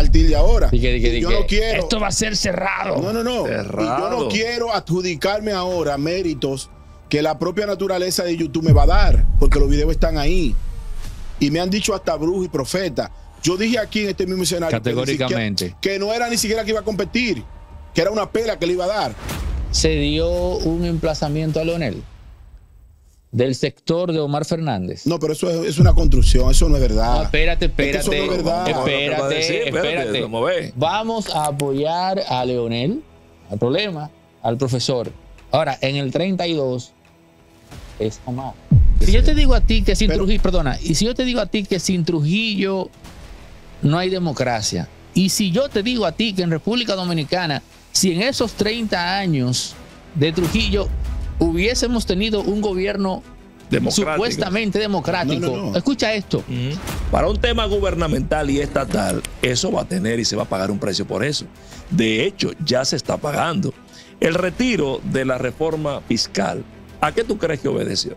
partir de ahora. Que- que- y yo que no quiero. Esto va a ser cerrado. No, no, no. Y yo no quiero adjudicarme ahora méritos que la propia naturaleza de YouTube me va a dar, porque los videos están ahí. Y me han dicho hasta brujo y profeta. Yo dije aquí en este mismo escenario que siquiera- Categóricamente. que, no era ni siquiera que iba a competir, que era una pela que le iba a dar. Se dio un emplazamiento a Leonel del sector de Omar Fernández. No, pero eso es, es una construcción, eso no es verdad. No, espérate, Es que espérate. eso no es verdad. espérate. Espérate, espérate. vamos a ver. Vamos a apoyar a Leonel, al problema, al profesor. Ahora, en el 32 es Omar. Si yo te digo a ti que sin Pero- Trujillo, perdona, y si yo te digo a ti que sin Trujillo no hay democracia, y si yo te digo a ti que en República Dominicana, si en esos 30 años de Trujillo hubiésemos tenido un gobierno Democrático. supuestamente democrático, No, no, no. escucha esto. Para un tema gubernamental y estatal, eso va a tener y se va a pagar un precio por eso. De hecho, ya se está pagando. El retiro de la reforma fiscal, ¿a qué tú crees que obedeció?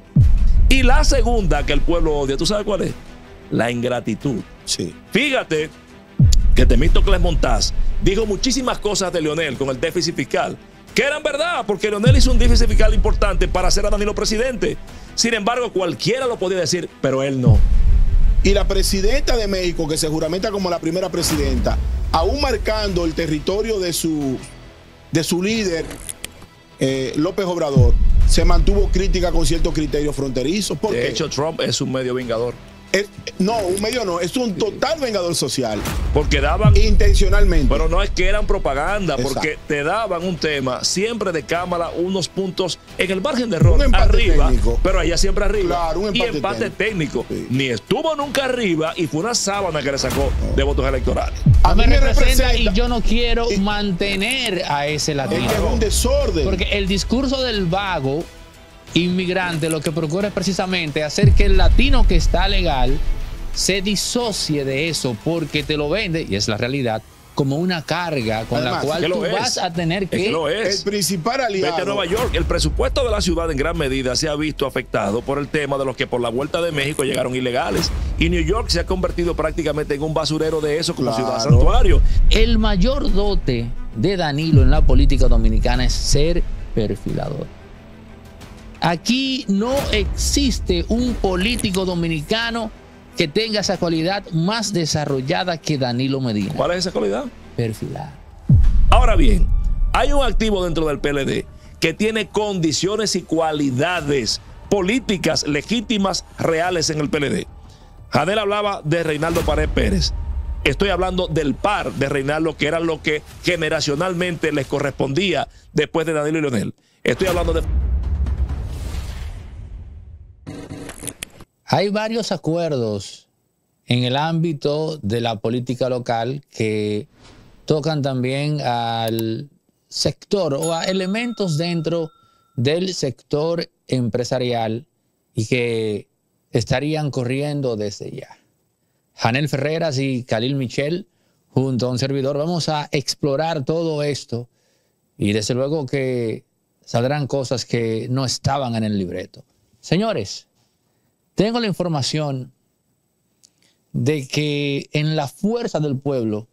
Y la segunda que el pueblo odia, ¿tú sabes cuál es? La ingratitud. Sí. Fíjate que Temístocles Montaz dijo muchísimas cosas de Leonel con el déficit fiscal, que eran verdad, porque Leonel hizo un déficit fiscal importante para hacer a Danilo presidente. Sin embargo, cualquiera lo podía decir, pero él no. Y la presidenta de México, que se juramenta como la primera presidenta, aún marcando el territorio de su, de su líder, eh, López Obrador, se mantuvo crítica con ciertos criterios fronterizos. ¿Por De qué? hecho, Trump es un medio vengador. Es- no, un medio no, es un total vengador social, Porque daban, intencionalmente. pero no es que eran propaganda, Exacto. porque te daban un tema siempre de cámara, unos puntos en el margen de error, Un empate arriba, técnico. pero allá siempre arriba. Claro, un y empate empate técnico. Sí. Ni estuvo nunca arriba y fue una sábana que le sacó de votos electorales. a mí me representa, representa y yo no quiero Y- mantener a ese es latino. que es un desorden. Porque el discurso del vago inmigrante lo que procura es precisamente hacer que el latino que está legal se disocie de eso porque te lo vende, y es la realidad, como una carga con Además, la cual tú es. vas a tener Es que... que lo el es. principal aliado. Vete a Nueva York. El presupuesto de la ciudad en gran medida se ha visto afectado por el tema de los que por la vuelta de México llegaron ilegales. Y New York se ha convertido prácticamente en un basurero de eso como Claro. ciudad santuario. El mayor dote de Danilo en la política dominicana es ser perfilador. Aquí no existe un político dominicano que tenga esa cualidad más desarrollada que Danilo Medina. ¿Cuál es esa cualidad? Perfilar. Ahora bien, hay un activo dentro del PLD que tiene condiciones y cualidades políticas legítimas reales en el PLD. Janel hablaba de Reinaldo Pared Pérez. Estoy hablando del par de Reinaldo, que era lo que generacionalmente les correspondía después de Danilo y Leonel. Estoy hablando de Hay varios acuerdos en el ámbito de la política local que tocan también al sector o a elementos dentro del sector empresarial y que estarían corriendo desde ya. Janel Ferreras y Khalil Michel, junto a un servidor, vamos a explorar todo esto y desde luego que saldrán cosas que no estaban en el libreto. Señores, tengo la información de que en la fuerza del pueblo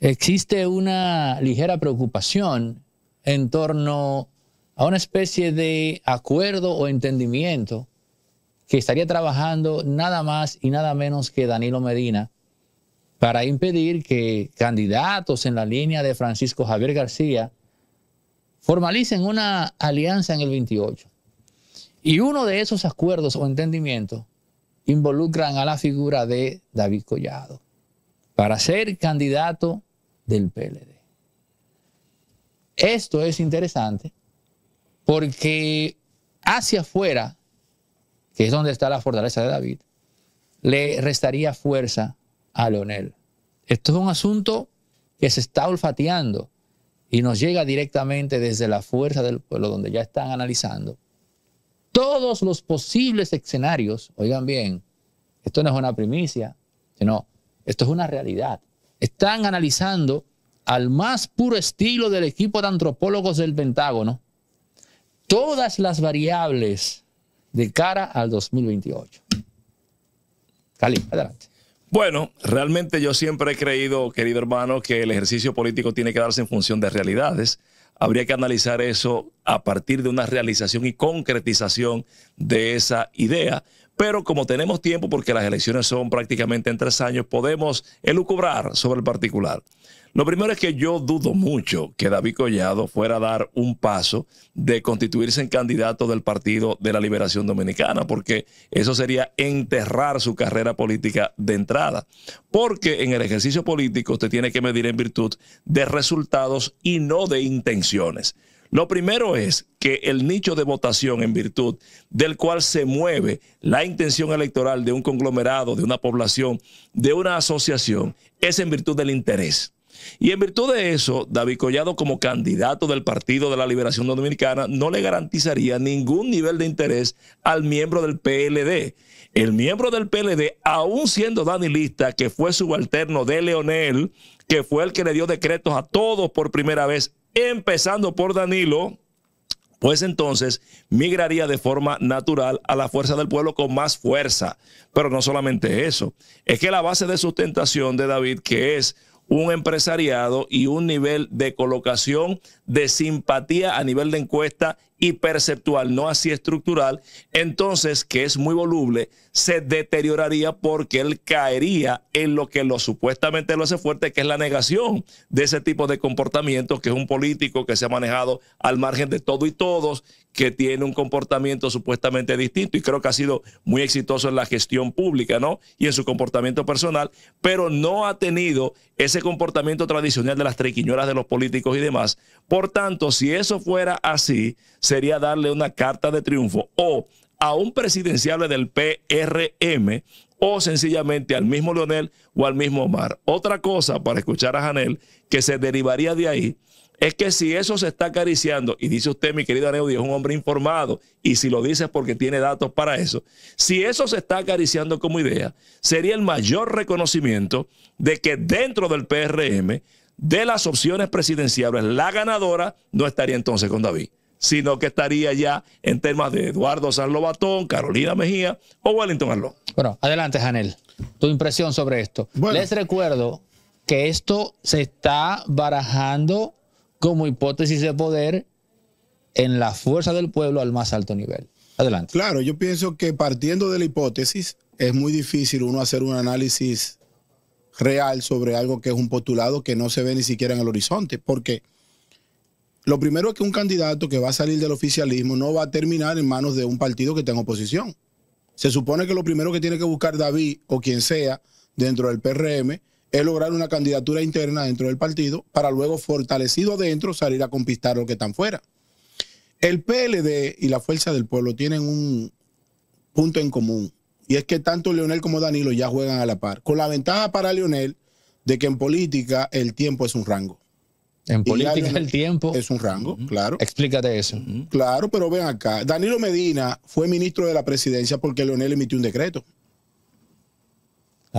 existe una ligera preocupación en torno a una especie de acuerdo o entendimiento que estaría trabajando nada más y nada menos que Danilo Medina para impedir que candidatos en la línea de Francisco Javier García formalicen una alianza en el 28. Y uno de esos acuerdos o entendimientos involucran a la figura de David Collado para ser candidato del PLD. Esto es interesante porque hacia afuera, que es donde está la fortaleza de David, le restaría fuerza a Leonel. Esto es un asunto que se está olfateando y nos llega directamente desde la fuerza del pueblo, donde ya están analizando todos los posibles escenarios. Oigan bien, esto no es una primicia, sino esto es una realidad. Están analizando al más puro estilo del equipo de antropólogos del Pentágono todas las variables de cara al 2028. Cali, adelante. Bueno, realmente yo siempre he creído, querido hermano, que el ejercicio político tiene que darse en función de realidades. Habría que analizar eso a partir de una realización y concretización de esa idea. Pero como tenemos tiempo, porque las elecciones son prácticamente en tres años, podemos elucubrar sobre el particular. Lo primero es que yo dudo mucho que David Collado fuera a dar un paso de constituirse en candidato del Partido de la Liberación Dominicana, porque eso sería enterrar su carrera política de entrada. Porque en el ejercicio político usted tiene que medir en virtud de resultados y no de intenciones. Lo primero es que el nicho de votación en virtud del cual se mueve la intención electoral de un conglomerado, de una población, de una asociación, es en virtud del interés. Y en virtud de eso, David Collado como candidato del Partido de la Liberación Dominicana no le garantizaría ningún nivel de interés al miembro del PLD. El miembro del PLD, aún siendo danilista, que fue subalterno de Leonel, que fue el que le dio decretos a todos por primera vez, empezando por Danilo, pues entonces migraría de forma natural a la fuerza del pueblo con más fuerza. Pero no solamente eso, es que la base de sustentación de David, que es un empresariado y un nivel de colocación de simpatía a nivel de encuesta y perceptual, no así estructural, entonces, que es muy voluble, se deterioraría porque él caería en lo que lo supuestamente lo hace fuerte, que es la negación de ese tipo de comportamiento, que es un político que se ha manejado al margen de todo y todos, que tiene un comportamiento supuestamente distinto y creo que ha sido muy exitoso en la gestión pública, ¿no? Y en su comportamiento personal, pero no ha tenido ese comportamiento tradicional de las trequiñuelas de los políticos y demás. Por tanto, si eso fuera así, sería darle una carta de triunfo o a un presidenciable del PRM o sencillamente al mismo Leonel o al mismo Omar. Otra cosa para escuchar a Janel que se derivaría de ahí es que si eso se está acariciando, y dice usted, mi querido Aneudi, es un hombre informado, y si lo dice es porque tiene datos para eso, si eso se está acariciando como idea, sería el mayor reconocimiento de que dentro del PRM, de las opciones presidenciales, la ganadora no estaría entonces con David sino que estaría ya en temas de Eduardo San Lobatón, Carolina Mejía o Wellington Arlón. Bueno, adelante, Janel. Tu impresión sobre esto. Les recuerdo que esto se está barajando como hipótesis de poder en la fuerza del pueblo al más alto nivel. Adelante. Claro, yo pienso que partiendo de la hipótesis es muy difícil uno hacer un análisis real sobre algo que es un postulado que no se ve ni siquiera en el horizonte, porque lo primero es que un candidato que va a salir del oficialismo no va a terminar en manos de un partido que tenga oposición. Se supone que lo primero que tiene que buscar David o quien sea dentro del PRM es lograr una candidatura interna dentro del partido para luego, fortalecido dentro, salir a conquistar lo que están fuera. El PLD y la Fuerza del Pueblo tienen un punto en común y es que tanto Leonel como Danilo ya juegan a la par, con la ventaja para Leonel de que en política el tiempo es un rango. En política el tiempo es un rango, claro. Explícate eso. Claro, pero ven acá. Danilo Medina fue ministro de la presidencia porque Leonel emitió un decreto.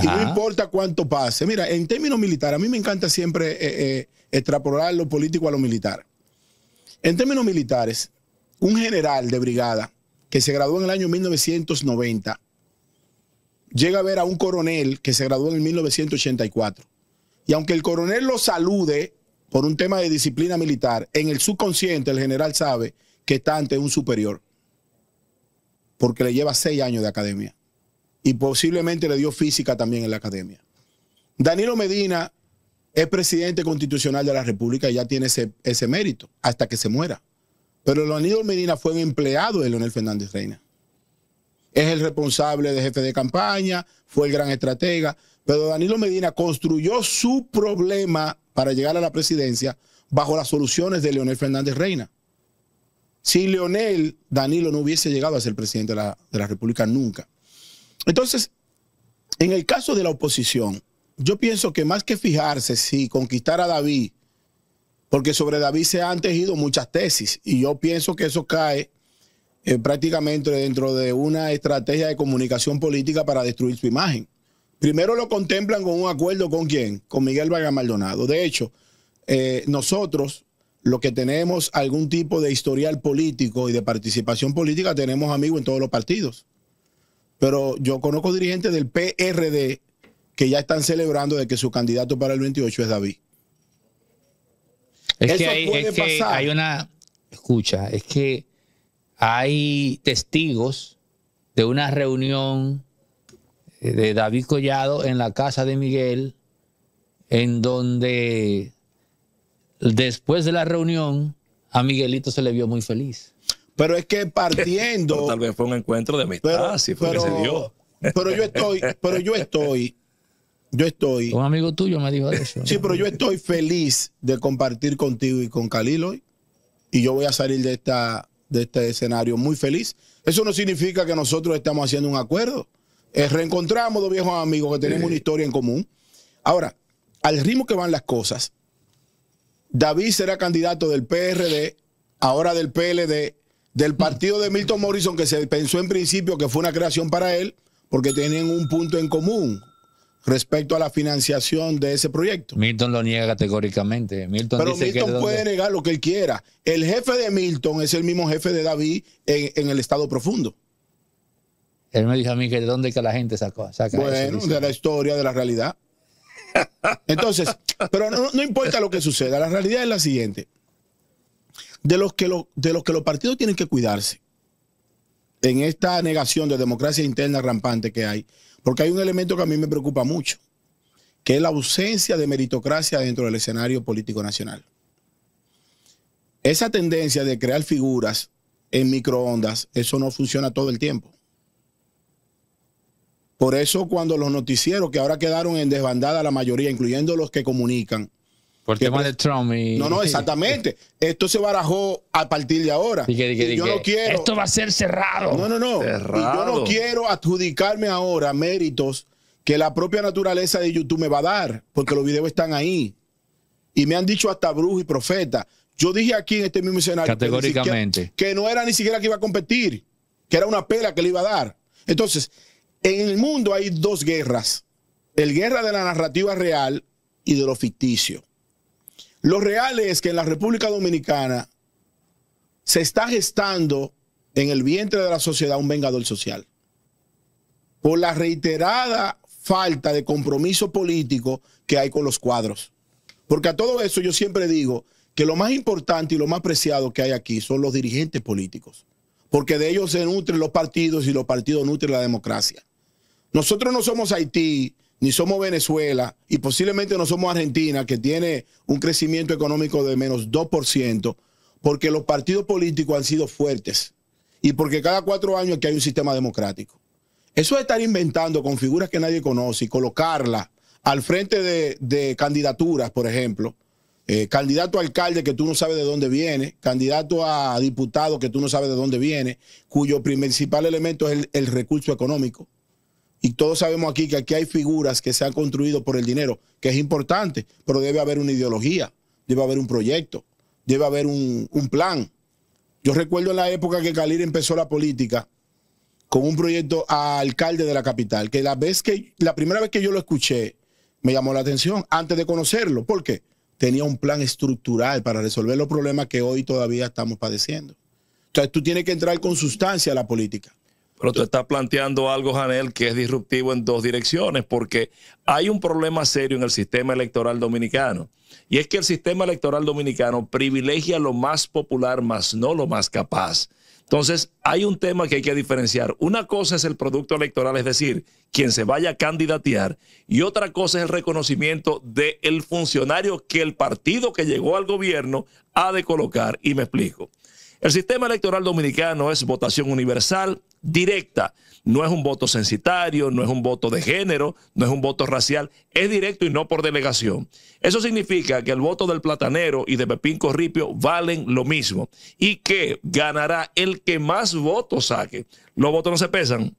Y no importa cuánto pase. Mira, en términos militares, a mí me encanta siempre eh, eh, extrapolar lo político a lo militar. En términos militares, un general de brigada que se graduó en el año 1990 llega a ver a un coronel que se graduó en 1984. Y aunque el coronel lo salude por un tema de disciplina militar, en el subconsciente el general sabe que está ante un superior, porque le lleva seis años de academia y posiblemente le dio física también en la academia. Danilo Medina es presidente constitucional de la República y ya tiene ese, ese mérito hasta que se muera. Pero Danilo Medina fue un empleado de Leonel Fernández Reina. Es el responsable de jefe de campaña, fue el gran estratega, pero Danilo Medina construyó su problema para llegar a la presidencia bajo las soluciones de Leonel Fernández Reina. Si Leonel, Danilo no hubiese llegado a ser presidente de la, República nunca. Entonces, en el caso de la oposición, yo pienso que más que fijarse si conquistar a David, porque sobre David se han tejido muchas tesis y yo pienso que eso cae eh, prácticamente dentro de una estrategia de comunicación política para destruir su imagen. Primero lo contemplan con un acuerdo con quién? Con Miguel Vargas Maldonado. De hecho, eh, nosotros, los que tenemos algún tipo de historial político y de participación política, tenemos amigos en todos los partidos. Pero yo conozco dirigentes del PRD que ya están celebrando de que su candidato para el 28 es David. Es Eso que, hay, puede es que pasar. hay una. Escucha, es que hay testigos de una reunión de David Collado en la casa de Miguel, en donde después de la reunión a Miguelito se le vio muy feliz. Pero es que Pero partiendo. tal vez fue un encuentro de amistad, pero, fue pero- que se dio. pero yo estoy, pero yo estoy, yo estoy. Un amigo tuyo me dijo eso. Sí, pero yo estoy feliz de compartir contigo y con Khalil hoy. Y yo voy a salir de, esta, de este escenario muy feliz. Eso no significa que nosotros estamos haciendo un acuerdo. Eh, reencontramos dos viejos amigos que tenemos una historia en común. Ahora, al ritmo que van las cosas, David será candidato del PRD, ahora del PLD, del partido de Milton Morrison, que se pensó en principio que fue una creación para él, porque tenían un punto en común respecto a la financiación de ese proyecto. Milton lo niega categóricamente. Milton Pero dice Milton de puede donde- negar lo que él quiera. El jefe de Milton es el mismo jefe de David en, en el estado profundo. Él me dijo a mí que de dónde que la gente sacó, saca. Bueno, de la historia, de la realidad. Entonces, pero no, no importa lo que suceda, la realidad es la siguiente. De los, que lo- de los que los partidos tienen que cuidarse en esta negación de democracia interna rampante que hay, porque hay un elemento que a mí me preocupa mucho, que es la ausencia de meritocracia dentro del escenario político nacional. Esa tendencia de crear figuras en microondas, eso no funciona todo el tiempo. Por eso cuando los noticieros que ahora quedaron en desbandada la mayoría, incluyendo los que comunican, Por que tema de Trump y... no, no, exactamente. Esto se barajó a partir de ahora. Di que- di que- Y di yo que, no quiero. Esto va a ser cerrado. No, no, no. Y yo no quiero adjudicarme ahora méritos que la propia naturaleza de YouTube me va a dar, porque los videos están ahí. Y me han dicho hasta brujo y profeta. Yo dije aquí en este mismo escenario que ni siquiera- Categóricamente. que no era ni siquiera que iba a competir, que era una pela que le iba a dar. Entonces, en el mundo hay dos guerras. El guerra de la narrativa real y de lo ficticio. Lo real es que en la República Dominicana se está gestando en el vientre de la sociedad un vengador social. Por la reiterada falta de compromiso político que hay con los cuadros. Porque a todo eso yo siempre digo que lo más importante y lo más preciado que hay aquí son los dirigentes políticos. Porque de ellos se nutren los partidos y los partidos nutren la democracia. Nosotros no somos Haití, ni somos Venezuela, y posiblemente no somos Argentina, que tiene un crecimiento económico de menos 2%, porque los partidos políticos han sido fuertes y porque cada cuatro años aquí hay un sistema democrático. Eso de estar inventando con figuras que nadie conoce y colocarla al frente de, candidaturas, por ejemplo, eh, candidato a alcalde que tú no sabes de dónde viene, candidato a diputado que tú no sabes de dónde viene, cuyo principal elemento es el recurso económico. Y todos sabemos aquí que aquí hay figuras que se han construido por el dinero, que es importante, pero debe haber una ideología, debe haber un proyecto, debe haber un, plan. Yo recuerdo en la época que Calir empezó la política con un proyecto a alcalde de la capital, que la vez que la primera vez que yo lo escuché me llamó la atención antes de conocerlo, ¿por qué? Tenía un plan estructural para resolver los problemas que hoy todavía estamos padeciendo. Entonces tú tienes que entrar con sustancia a la política. Pero tú estás planteando algo, Janel, que es disruptivo en dos direcciones, porque hay un problema serio en el sistema electoral dominicano. Y es que el sistema electoral dominicano privilegia lo más popular, más no lo más capaz. Entonces, hay un tema que hay que diferenciar. Una cosa es el producto electoral, es decir, quien se vaya a candidatear, y otra cosa es el reconocimiento del funcionario que el partido que llegó al gobierno ha de colocar. Y me explico. El sistema electoral dominicano es votación universal, directa. No es un voto censitario, no es un voto de género, no es un voto racial, es directo y no por delegación. Eso significa que el voto del platanero y de Pepín Corripio valen lo mismo y que ganará el que más votos saque. Los votos no se pesan,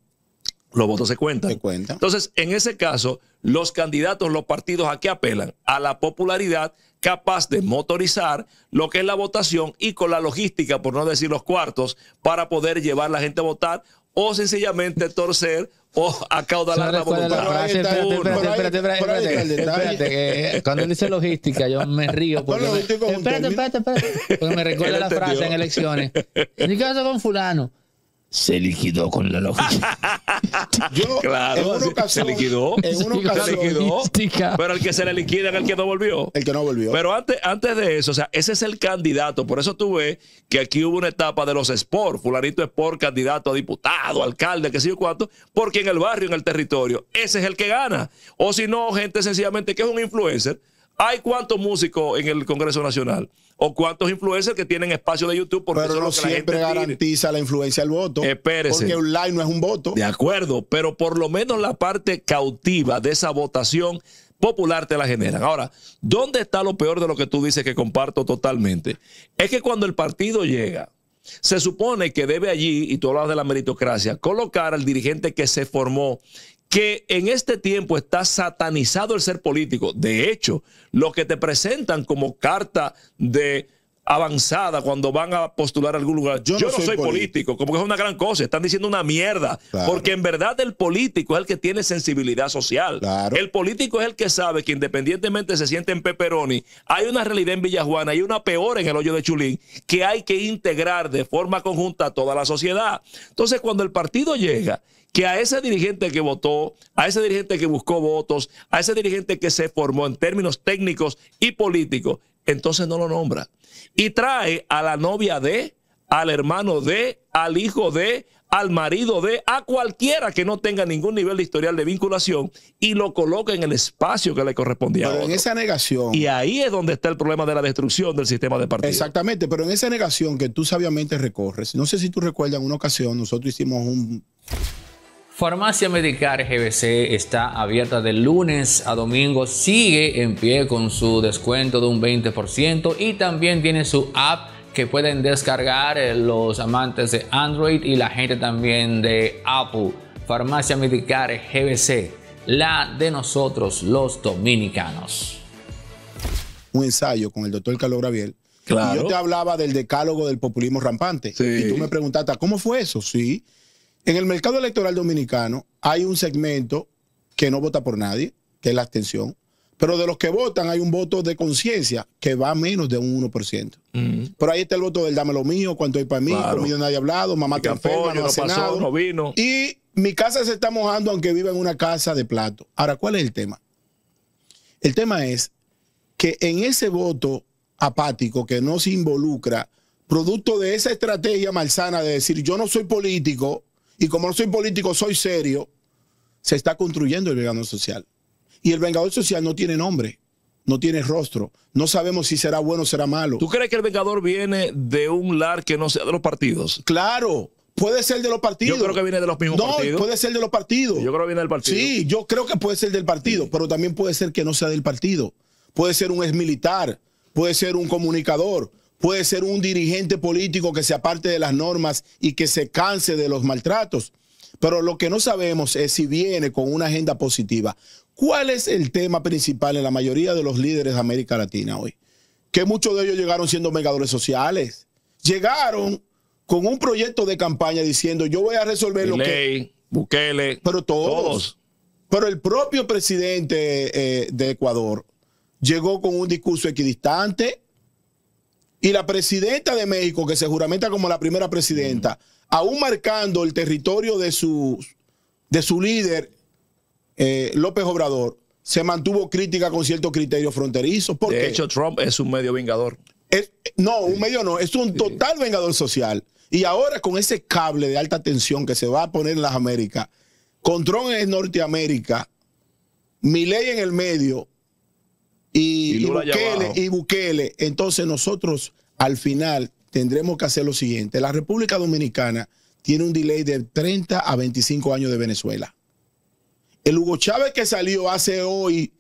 los votos se cuentan. Se cuentan. Entonces, en ese caso, los candidatos, los partidos, ¿a qué apelan? A la popularidad capaz de motorizar lo que es la votación y con la logística, por no decir los cuartos, para poder llevar a la gente a votar o sencillamente torcer o acaudalar la ¿Sabes cuál es la voluntad. frase? Pero ahí Espérate, está- espérate, espérate, que cuando él dice logística, yo me río porque espérate, espérate, espérate, porque me recuerda la frase en elecciones. En mi caso con fulano, se liquidó con la logística. Yo, Claro, en una se- ocasión, se liquidó. En una. Se liquidó. Pero el que se le liquida es el que no volvió. el que no volvió. Pero antes, antes de eso, o sea, ese es el candidato. Por eso tú ves que aquí hubo una etapa de los sport. Fulanito sport, candidato a diputado, alcalde, qué sé yo cuánto. Porque en el barrio, en el territorio, ese es el que gana. O si no, gente sencillamente que es un influencer. Hay cuántos músicos en el Congreso Nacional o cuántos influencers que tienen espacio de YouTube porque pero eso es no lo que la siempre gente garantiza la influencia del voto. Espérese. Porque un like no es un voto. De acuerdo, pero por lo menos la parte cautiva de esa votación popular te la generan. Ahora, ¿dónde está lo peor de lo que tú dices que comparto totalmente? Es que cuando el partido llega, se supone que debe allí, y tú hablas de la meritocracia, colocar al dirigente que se formó, que en este tiempo está satanizado el ser político. De hecho, lo que te presentan como carta de avanzada cuando van a postular a algún lugar. Yo, no, soy, político. como que es una gran cosa. Están diciendo una mierda. Claro. Porque en verdad el político es el que tiene sensibilidad social. Claro. El político es el que sabe que independientemente se siente en Pepperoni, hay una realidad en Villajuana y una peor en el hoyo de Chulín que hay que integrar de forma conjunta a toda la sociedad. Entonces, cuando el partido llega, que a ese dirigente que votó, a ese dirigente que buscó votos, a ese dirigente que se formó en términos técnicos y políticos, entonces no lo nombra. Y trae a la novia de, al hermano de, al hijo de, al marido de, a cualquiera que no tenga ningún nivel de historial de vinculación y lo coloca en el espacio que le correspondía a Pero en esa negación. Y ahí es donde está el problema de la destrucción del sistema de partidos. Exactamente, pero en esa negación que tú sabiamente recorres, no sé si tú recuerdas, en una ocasión nosotros hicimos un... Farmacia Medicar GBC está abierta de lunes a domingo, sigue en pie con su descuento de un 20% y también tiene su app que pueden descargar eh, los amantes de Android y la gente también de Apple. Farmacia Medicar GBC, la de nosotros los dominicanos. un ensayo con el doctor Carlos Graviel. Claro. Y yo te hablaba del decálogo del populismo rampante. Sí. Y tú me preguntaste, ¿cómo fue eso? Sí. En el mercado electoral dominicano hay un segmento que no vota por nadie, que es la abstención. Pero de los que votan hay un voto de conciencia que va a menos de un 1%. Mm. Por ahí está el voto del dame lo mío, cuánto hay para mí, Claro. conmigo nadie ha hablado, mamá te enferma, no no pasó, nada. no vino. Y mi casa se está mojando aunque viva en una casa de plato. Ahora, ¿cuál es el tema? El tema es que en ese voto apático que no se involucra, producto de esa estrategia malsana de decir yo no soy político y como no soy político soy serio, se está construyendo el vengador social. Y el vengador social no tiene nombre, no tiene rostro, no sabemos si será bueno o será malo. ¿Tú crees que el vengador viene de un lar que no sea de los partidos? Claro, puede ser de los partidos. Yo creo que viene de los mismos no, partidos. puede ser de los partidos. Yo creo que viene del partido. Sí, yo creo que puede ser del partido, pero también puede ser que no sea del partido. Puede ser un exmilitar, puede ser un comunicador, puede ser un dirigente político que se aparte de las normas y que se canse de los maltratos. Pero lo que no sabemos es si viene con una agenda positiva. ¿Cuál es el tema principal en la mayoría de los líderes de América Latina hoy? Que muchos de ellos llegaron siendo vengadores sociales. Llegaron con un proyecto de campaña diciendo yo voy a resolver lo que... Bukele. Pero todos. Pero el propio presidente eh, de Ecuador llegó con un discurso equidistante y la presidenta de México, que se juramenta como la primera presidenta, aún marcando el territorio de su, de su líder, eh, López Obrador, se mantuvo crítica con cierto criterio fronterizo. ¿Por De hecho, Trump es un medio vengador. Es- no, un medio no, es un total vengador social. Y ahora con ese cable de alta tensión que se va a poner en las Américas, con Trump en Norteamérica, Milei en el medio y, Y Bukele, entonces nosotros al final tendremos que hacer lo siguiente. La República Dominicana tiene un delay de 30 a 25 años de Venezuela. El Hugo Chávez que salió hace hoy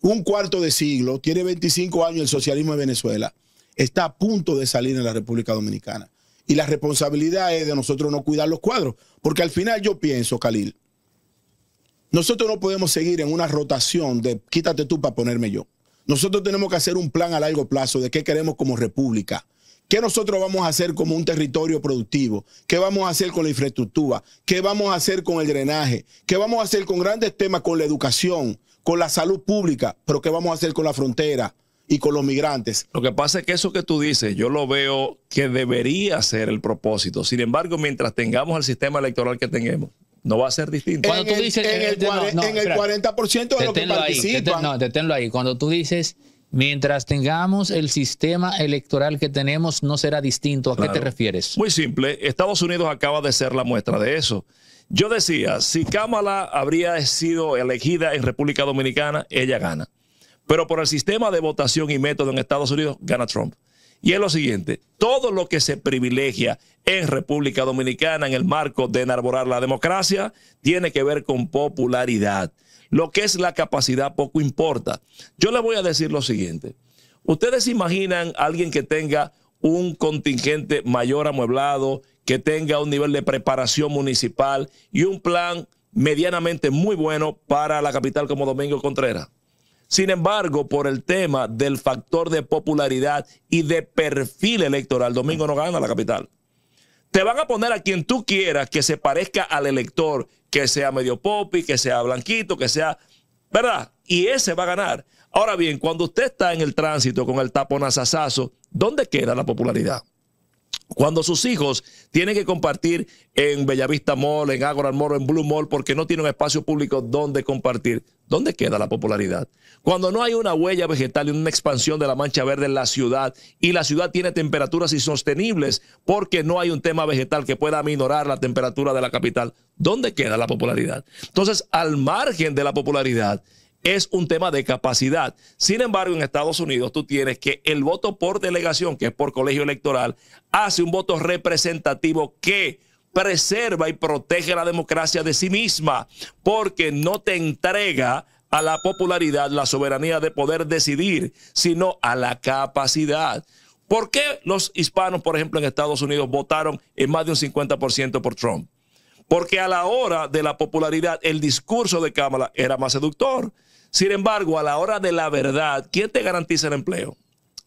un cuarto de siglo, tiene 25 años el socialismo de Venezuela, está a punto de salir en la República Dominicana. Y la responsabilidad es de nosotros no cuidar los cuadros. Porque al final yo pienso, Khalil, nosotros no podemos seguir en una rotación de quítate tú para ponerme yo. Nosotros tenemos que hacer un plan a largo plazo de qué queremos como república. ¿Qué nosotros vamos a hacer como un territorio productivo? ¿Qué vamos a hacer con la infraestructura? ¿Qué vamos a hacer con el drenaje? ¿Qué vamos a hacer con grandes temas con la educación, con la salud pública? Pero ¿qué vamos a hacer con la frontera y con los migrantes? Lo que pasa es que eso que tú dices, yo lo veo que debería ser el propósito. Sin embargo, mientras tengamos el sistema electoral que tenemos, no va a ser distinto. Cuando en tú el, dices- en el, eh, no, cuare- no, en el espera. 40% de los que ahí, participan. no, deténlo ahí. Cuando tú dices, mientras tengamos el sistema electoral que tenemos, no será distinto. ¿A qué te refieres? Muy simple, Estados Unidos acaba de ser la muestra de eso. Yo decía, si Kamala habría sido elegida en República Dominicana, ella gana. Pero por el sistema de votación y método en Estados Unidos, gana Trump. Y es lo siguiente, todo lo que se privilegia en República Dominicana en el marco de enarborar la democracia tiene que ver con popularidad. Lo que es la capacidad poco importa. Yo le voy a decir lo siguiente. ¿Ustedes imaginan a alguien que tenga un contingente mayor amueblado, que tenga un nivel de preparación municipal y un plan medianamente muy bueno para la capital como Domingo Contreras? Sin embargo, por el tema del factor de popularidad y de perfil electoral, Domingo no gana la capital. Te van a poner a quien tú quieras que se parezca al elector, que sea medio popi, que sea blanquito, que sea, ¿verdad? Y ese va a ganar. Ahora bien, cuando usted está en el tránsito con el taponazazazo, ¿dónde queda la popularidad? Cuando sus hijos tienen que compartir en Bellavista Mall, en Agora Mall en Blue Mall porque no tienen un espacio público donde compartir, ¿dónde queda la popularidad? Cuando no hay una huella vegetal y una expansión de la mancha verde en la ciudad y la ciudad tiene temperaturas insostenibles porque no hay un tema vegetal que pueda minorar la temperatura de la capital, ¿dónde queda la popularidad? Entonces, al margen de la popularidad, es un tema de capacidad. Sin embargo, en Estados Unidos tú tienes que el voto por delegación, que es por colegio electoral, hace un voto representativo que preserva y protege la democracia de sí misma, porque no te entrega a la popularidad la soberanía de poder decidir, sino a la capacidad. ¿Por qué los hispanos, por ejemplo, en Estados Unidos votaron en más de un 50% por Trump? Porque a la hora de la popularidad, el discurso de Kamala era más seductor. Sin embargo, a la hora de la verdad, ¿quién te garantiza el empleo?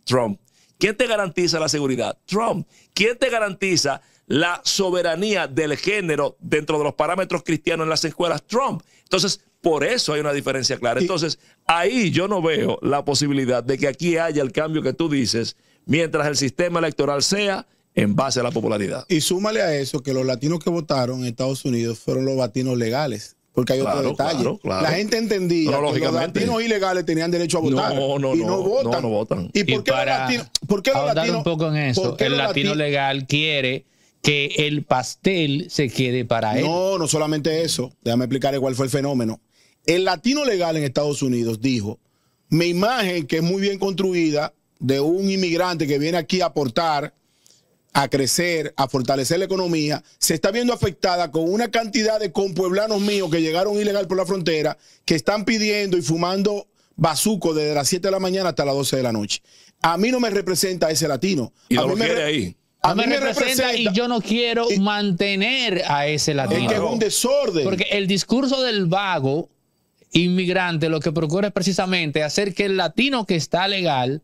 Trump. ¿Quién te garantiza la seguridad? Trump. ¿Quién te garantiza la soberanía del género dentro de los parámetros cristianos en las escuelas? Trump. Entonces, por eso hay una diferencia clara. Entonces, ahí yo no veo la posibilidad de que aquí haya el cambio que tú dices, mientras el sistema electoral sea en base a la popularidad. Y súmale a eso que los latinos que votaron en Estados Unidos fueron los latinos legales. Porque hay Claro, otro detalle. claro, claro. La gente entendía No, que los latinos ilegales tenían derecho a votar. No, no, y no, no votan. no, no votan. ¿Y Y por qué los para latinos? ¿Por qué los latinos? un poco en eso, por el latino legal quiere que el pastel se quede para él. No, no solamente eso. Déjame explicar cuál fue el fenómeno. El latino legal en Estados Unidos dijo, mi imagen que es muy bien construida de un inmigrante que viene aquí a aportar, a crecer, a fortalecer la economía, se está viendo afectada con una cantidad de compueblanos míos que llegaron ilegal por la frontera, que están pidiendo y fumando bazuco desde las 7 de la mañana hasta las 12 de la noche. A mí no me representa ese latino. Y a mí me ahí. A mí me representa y yo no quiero Y- mantener a ese Es latino. que es un desorden. Porque el discurso del vago inmigrante lo que procura es precisamente hacer que el latino que está legal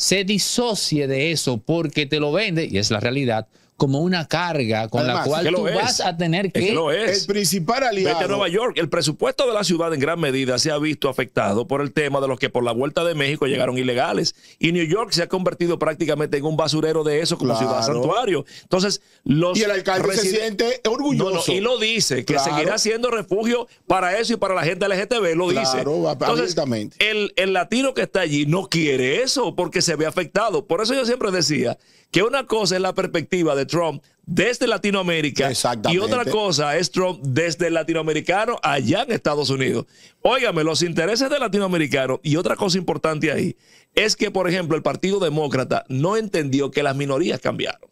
se disocie de eso porque te lo vende, y es la realidad, como una carga con Además, la cual que tú es. vas a tener Es que... que lo el es. principal aliado. Vete a Nueva York. El presupuesto de la ciudad en gran medida se ha visto afectado por el tema de los que por la vuelta de México llegaron ilegales. Y New York se ha convertido prácticamente en un basurero de eso como Claro. ciudad santuario. Entonces, los Y el alcalde se residen- siente No, orgulloso. no, y lo dice, que Claro. seguirá siendo refugio para eso y para la gente LGTB, lo Claro, dice. Entonces, el, el latino que está allí no quiere eso porque se ve afectado. Por eso yo siempre decía que una cosa es la perspectiva de Trump desde Latinoamérica y otra cosa es Trump desde el latinoamericano allá en Estados Unidos. Óigame, los intereses del latinoamericano y otra cosa importante ahí es que, por ejemplo, el Partido Demócrata no entendió que las minorías cambiaron.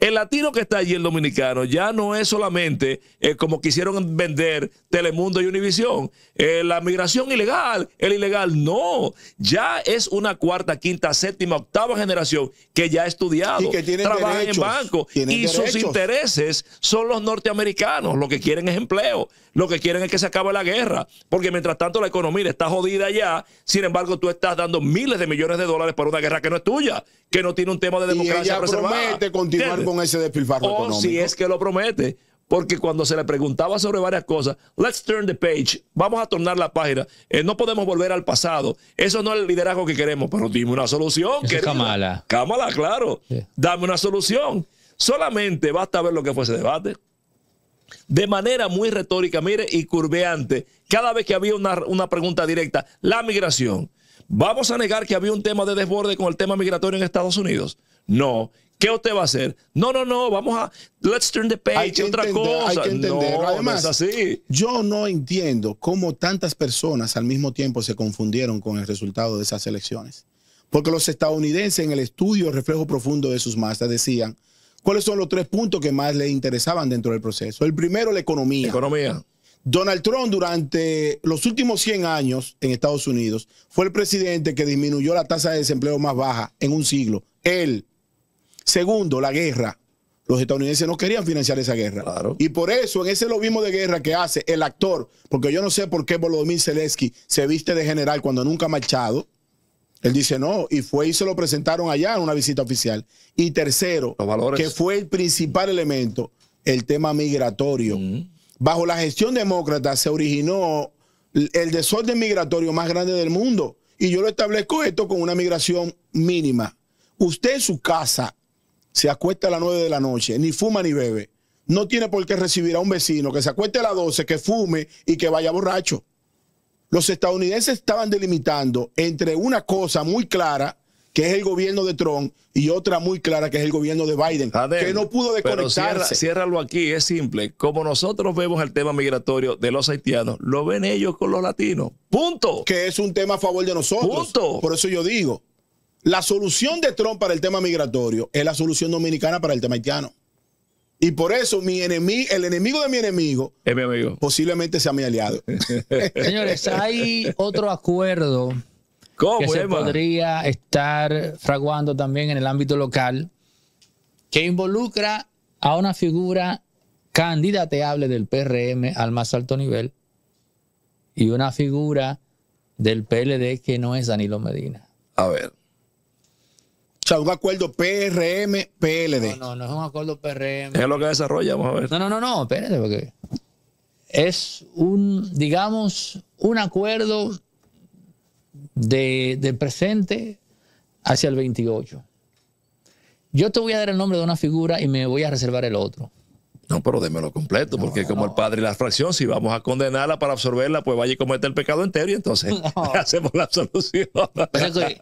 El latino que está allí, el dominicano, ya no es solamente eh, como quisieron vender Telemundo y Univisión, eh, la migración ilegal, el ilegal, no, ya es una cuarta, quinta, séptima, octava generación que ya ha estudiado, Y que trabaja derechos, en banco. y sus intereses son los norteamericanos, lo que quieren es empleo, lo que quieren es que se acabe la guerra, porque mientras tanto la economía está jodida ya, sin embargo tú estás dando miles de millones de dólares para una guerra que no es tuya, que no tiene un tema de y democracia ella preservada. promete continuar ¿Entiendes? Con ese despilfarro O económico. si es que lo promete. Porque cuando se le preguntaba sobre varias cosas, let's turn the page, vamos a tornar la página, Eh, no podemos volver al pasado. Eso no es el liderazgo que queremos, pero dime una solución. Querida. Kamala. Kamala, claro. Sí. Dame una solución. Solamente basta ver lo que fue ese debate. de manera muy retórica, mire, y curveante, cada vez que había una, una pregunta directa, la migración. ¿Vamos a negar que había un tema de desborde con el tema migratorio en Estados Unidos? No. ¿Qué usted va a hacer? No, no, no, vamos a. Let's turn the page, Hay que otra entender, hay cosa. que entender. No, Además, no es así. Yo no entiendo cómo tantas personas al mismo tiempo se confundieron con el resultado de esas elecciones. Porque los estadounidenses en el estudio reflejo profundo de sus masas decían cuáles son los tres puntos que más les interesaban dentro del proceso. El primero, la economía. Economía. Donald Trump durante los últimos 100 años en Estados Unidos fue el presidente que disminuyó la tasa de desempleo más baja en un siglo. Él. Segundo, la guerra. Los estadounidenses no querían financiar esa guerra. Claro. Y por eso, en ese lobismo de guerra que hace el actor, porque yo no sé por qué Volodymyr Zelensky se viste de general cuando nunca ha marchado. Él dice no, y fue y se lo presentaron allá en una visita oficial. Y tercero, que fue el principal elemento, el tema migratorio. Bajo la gestión demócrata se originó el desorden migratorio más grande del mundo. Y yo lo establezco esto con una migración mínima. Usted en su casa se acuesta a las 9 de la noche, ni fuma ni bebe. No tiene por qué recibir a un vecino que se acueste a las 12, que fume y que vaya borracho. Los estadounidenses estaban delimitando entre una cosa muy clara, que es el gobierno de Trump, y otra muy clara, que es el gobierno de Biden, Adel, que no pudo desconectarse. ciérralo aquí, es simple. Como nosotros vemos el tema migratorio de los haitianos, lo ven ellos con los latinos. Punto. que es un tema a favor de nosotros. Punto. Por eso yo digo, la solución de Trump para el tema migratorio es la solución dominicana para el tema haitiano. Y por eso mi enemigo, el enemigo de mi enemigo Es mi amigo. posiblemente sea mi aliado. Señores, hay otro acuerdo que ¿Cómo, se Emma? podría estar fraguando también en el ámbito local que involucra a una figura candidateable del PRM al más alto nivel y una figura del PLD que no es Danilo Medina. A ver. O sea, un acuerdo PRM, PLD. No, no, no es un acuerdo PRM. Es lo que desarrolla, vamos a ver. No, no, no, no, espérate, porque es un, digamos, un acuerdo de, de presente hacia el 28. Yo te voy a dar el nombre de una figura y me voy a reservar el otro. No, pero démelo completo, porque como el padre y la fracción, si vamos a condenarla para absorberla, pues vaya y comete el pecado entero y entonces No. hacemos la absolución. Que,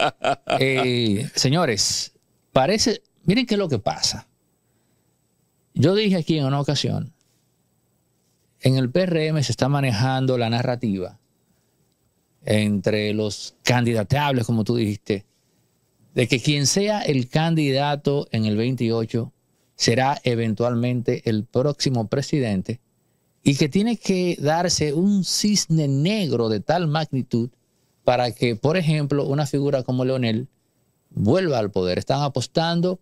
eh, señores, parece, miren qué es lo que pasa. Yo dije aquí en una ocasión, en el PRM se está manejando la narrativa entre los candidateables, como tú dijiste, de que quien sea el candidato en el 28 será eventualmente el próximo presidente y que tiene que darse un cisne negro de tal magnitud para que, por ejemplo, una figura como Leonel vuelva al poder. Están apostando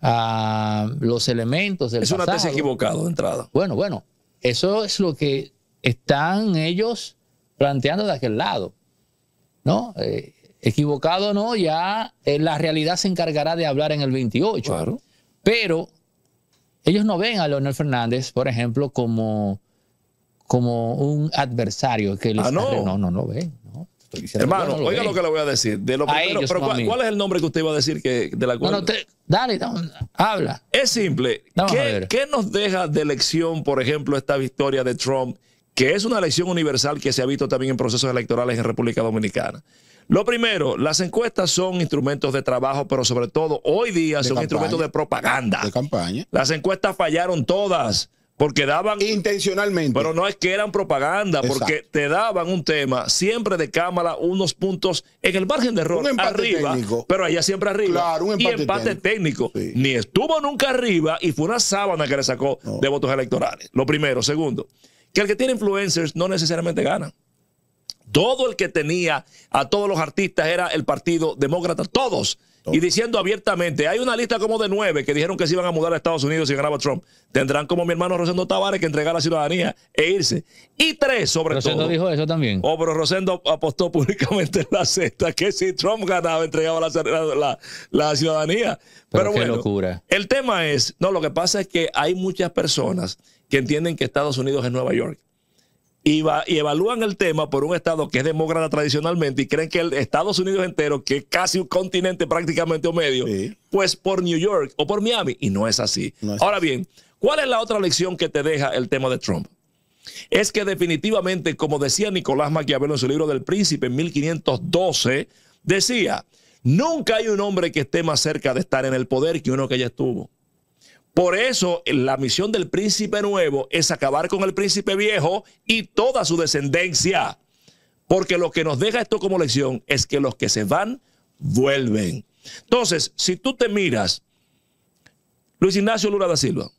a los elementos del Es una tesis equivocada de entrada. Bueno, bueno, eso es lo que están ellos planteando de aquel lado. ¿No? Eh, equivocado no, ya eh, la realidad se encargará de hablar en el 28. Claro. Pero ellos no ven a Leonel Fernández, por ejemplo, como, como un adversario que les Ah, no. no, no, no ven. No, Hermano, no oiga ven. lo que le voy a decir. De lo A primero, ellos, pero ¿cuál, es el nombre que usted iba a decir que de la No, te- dale, habla. Es simple. ¿Qué, qué nos deja de elección, por ejemplo, esta victoria de Trump, que es una elección universal que se ha visto también en procesos electorales en República Dominicana? Lo primero, las encuestas son instrumentos de trabajo, pero sobre todo hoy día son campaña. instrumentos de propaganda. De campaña. Las encuestas fallaron todas porque daban Intencionalmente. pero no es que eran propaganda, Exacto. porque te daban un tema siempre de cámara, unos puntos en el margen de error Un empate arriba, técnico. pero allá siempre arriba. Claro, un y empate empate técnico. Sí. Ni estuvo nunca arriba y fue una sábana que le sacó No. de votos electorales. Lo primero. Segundo, que el que tiene influencers no necesariamente gana. Todo el que tenía a todos los artistas era el Partido Demócrata, todos. Y diciendo abiertamente, hay una lista como de nueve que dijeron que se iban a mudar a Estados Unidos si ganaba Trump. Tendrán como mi hermano Rosendo Tavares que entregar la ciudadanía e irse. Y tres, sobre Rosendo todo. dijo eso también. Oh, pero Rosendo apostó públicamente en la cesta que si Trump ganaba, entregaba la, la- la- la ciudadanía. Pero Pero, qué bueno, locura. el tema es, no, lo que pasa es que hay muchas personas que entienden que Estados Unidos es Nueva York. Y, va- y evalúan el tema por un estado que es demócrata tradicionalmente y creen que el Estados Unidos entero, que es casi un continente prácticamente o medio, Sí. pues por New York o por Miami. Y no es así. No es Ahora bien, ¿Cuál es la otra lección que te deja el tema de Trump? Es que definitivamente, como decía Nicolás Maquiavelo en su libro del Príncipe en 1512, decía, nunca hay un hombre que esté más cerca de estar en el poder que uno que ya estuvo. Por eso la misión del príncipe nuevo es acabar con el príncipe viejo y toda su descendencia. Porque lo que nos deja esto como lección es que los que se van, vuelven. Entonces, si tú te miras, Luis Ignacio Lula da Silva.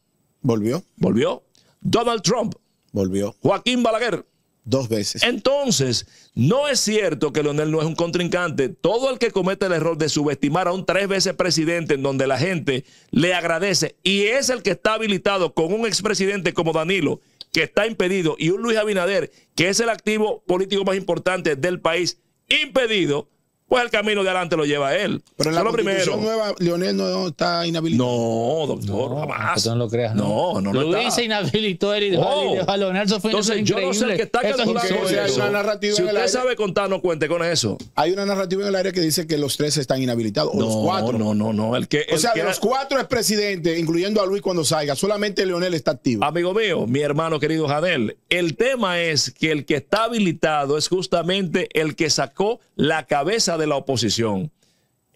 Volvió. Volvió. Donald Trump. Volvió. Joaquín Balaguer. Dos veces. Entonces, no es cierto que Leonel no es un contrincante. Todo el que comete el error de subestimar a un tres veces presidente en donde la gente le agradece y es el que está habilitado con un expresidente como Danilo, que está impedido, y un Luis Abinader, que es el activo político más importante del país, impedido, pues el camino de adelante lo lleva él. Pero en la es constitución primero. nueva, Leonel no está inhabilitado. No, doctor, No, jamás. no lo creas. No, no, no Luis está. se inhabilitó él y dejó, Oh. a Leonel. Eso fue Entonces, es yo no sé que está Eso es calculando hay una narrativa Si en el usted aire. sabe contar, no cuente con eso. Hay una narrativa en el aire que dice que los tres están inhabilitados, o No, los cuatro. no, no, no. El que, O sea, que de los cuatro expresidentes, incluyendo a Luis cuando salga, solamente Leonel está activo. Amigo mío, mi hermano querido Janel, el tema es que el que está habilitado es justamente el que sacó la cabeza de la oposición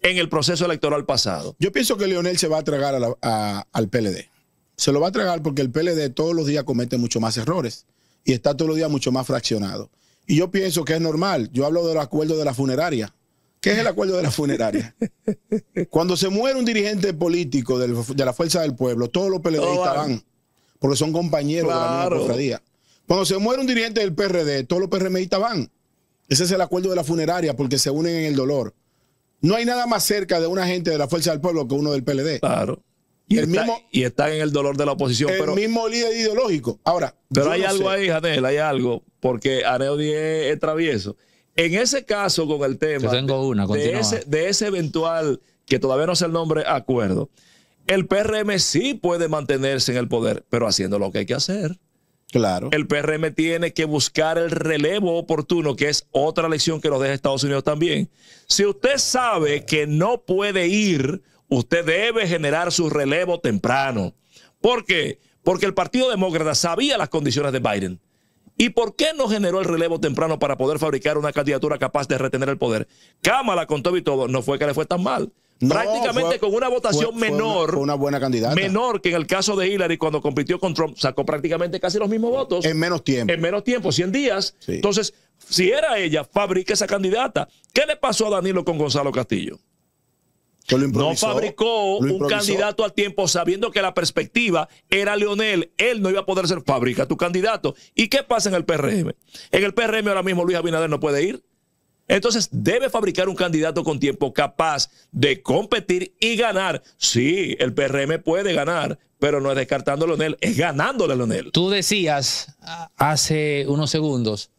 en el proceso electoral pasado. Yo pienso que Leonel se va a tragar a la- a- al PLD. Se lo va a tragar porque el PLD todos los días comete mucho más errores y está todos los días mucho más fraccionado. Y yo pienso que es normal. Yo hablo del acuerdo de la funeraria. ¿Qué es el acuerdo de la funeraria? Cuando se muere un dirigente político del- de la Fuerza del Pueblo, todos los PLDistas van. porque son compañeros de la misma cofradía. Cuando se muere un dirigente del PRD, todos los PRMistas van. Ese es el acuerdo de la funeraria porque se unen en el dolor. No hay nada más cerca de una gente de la Fuerza del Pueblo que uno del PLD. Claro. Y, El está- mismo- y están en el dolor de la oposición. el pero mismo líder ideológico. Ahora, pero hay no algo sé. ahí, Janel, hay algo, porque Aneo Díez es travieso. En ese caso, con el tema Yo tengo una, de, ese, de ese eventual, que todavía no sé el nombre, acuerdo, el PRM sí puede mantenerse en el poder, pero haciendo lo que hay que hacer. Claro. El PRM tiene que buscar el relevo oportuno, que es otra lección que nos deja Estados Unidos también. Si usted sabe que no puede ir, usted debe generar su relevo temprano. ¿Por qué? Porque el Partido Demócrata sabía las condiciones de Biden. ¿Y por qué no generó el relevo temprano para poder fabricar una candidatura capaz de retener el poder? Cámara con todo y todo, no fue que le fue tan mal. No, Prácticamente fue- con una votación fue- fue una- menor una buena candidata. menor que en el caso de Hillary cuando compitió con Trump, sacó prácticamente casi los mismos votos En menos tiempo. en menos tiempo, 100 días. Sí. Entonces, si era ella, fabrica esa candidata. ¿Qué le pasó a Danilo con Gonzalo Castillo? Que lo No fabricó lo un candidato al tiempo sabiendo que la perspectiva era Leonel. Él no iba a poder ser, fabrica tu candidato. ¿Y qué pasa en el PRM? En el PRM ahora mismo Luis Abinader no puede ir. Entonces debe fabricar un candidato con tiempo capaz de competir y ganar. Sí, el PRM puede ganar, pero no es descartando a Leonel, es ganándole a Leonel. Tú decías hace unos segundos,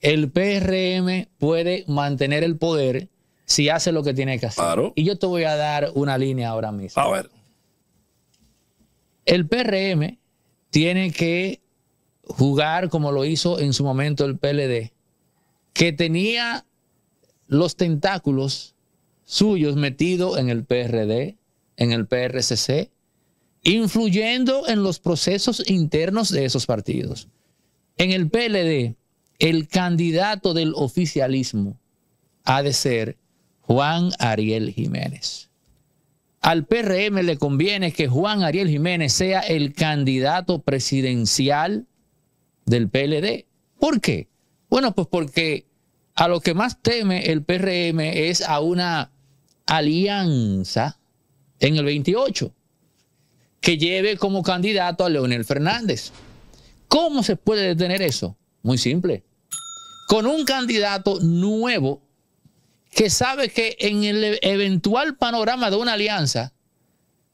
el PRM puede mantener el poder si hace lo que tiene que hacer. Claro. Y yo te voy a dar una línea ahora mismo. A ver. El PRM tiene que jugar como lo hizo en su momento el PLD, que tenía los tentáculos suyos metidos en el PRD, en el PRCC, influyendo en los procesos internos de esos partidos. En el PLD, el candidato del oficialismo ha de ser Juan Ariel Jiménez. Al PRM le conviene que Juan Ariel Jiménez sea el candidato presidencial del PLD. ¿Por qué? Bueno, pues porque a lo que más teme el PRM es a una alianza en el 28 que lleve como candidato a Leonel Fernández. ¿Cómo se puede detener eso? Muy simple. Con un candidato nuevo que sabe que en el eventual panorama de una alianza,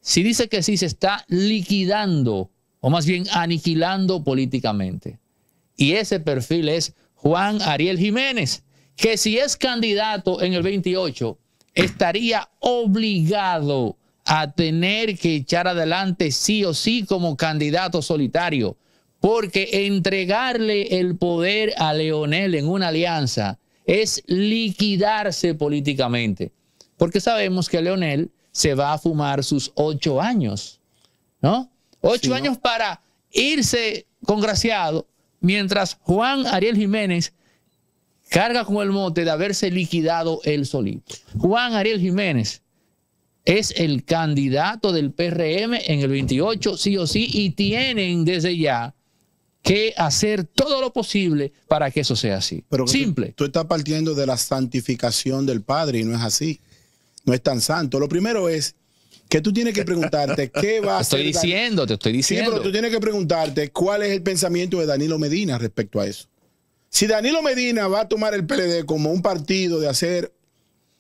si dice que sí, se está liquidando, o más bien aniquilando políticamente. Y ese perfil es Juan Ariel Jiménez, que si es candidato en el 28, estaría obligado a tener que echar adelante sí o sí como candidato solitario, porque entregarle el poder a Leonel en una alianza es liquidarse políticamente, porque sabemos que Leonel se va a fumar sus ocho años, ¿no? Ocho Sí, ¿no? años para irse congraciado, mientras Juan Ariel Jiménez carga con el mote de haberse liquidado él solito. Juan Ariel Jiménez es el candidato del PRM en el 28, sí o sí, y tienen desde ya que hacer todo lo posible para que eso sea así. Pero tú- Simple. Tú, estás partiendo de la santificación del Padre y no es así. No es tan santo. Lo primero es que tú tienes que preguntarte qué va a hacer. estoy Dan- diciendo, te estoy Sí, diciendo. pero tú tienes que preguntarte cuál es el pensamiento de Danilo Medina respecto a eso. Si Danilo Medina va a tomar el PLD como un partido de hacer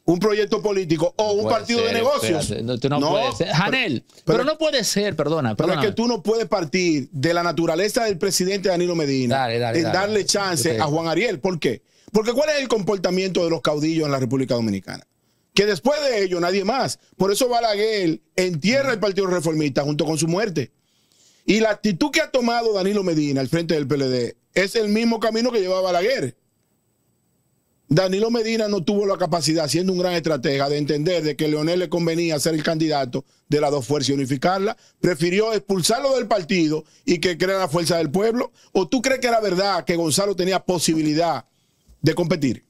un proyecto político o un partido de negocios. espérate, no, tú no puedes ser. Janel, pero, pero- no puede ser, perdona, Pero es que tú no puedes partir de la naturaleza del presidente Danilo Medina Dale, dale, en dale. darle chance a Juan Ariel. ¿Por qué? Porque ¿cuál es el comportamiento de los caudillos en la República Dominicana? Que después de ello nadie más. Por eso Balaguer entierra el Partido Reformista junto con su muerte. Y la actitud que ha tomado Danilo Medina al frente del PLD es el mismo camino que llevaba Balaguer. Danilo Medina no tuvo la capacidad, siendo un gran estratega, de entender de que Leonel le convenía ser el candidato de las dos fuerzas y unificarla. Prefirió expulsarlo del partido y que crea la fuerza del pueblo. ¿O tú crees que era verdad que Gonzalo tenía posibilidad de competir?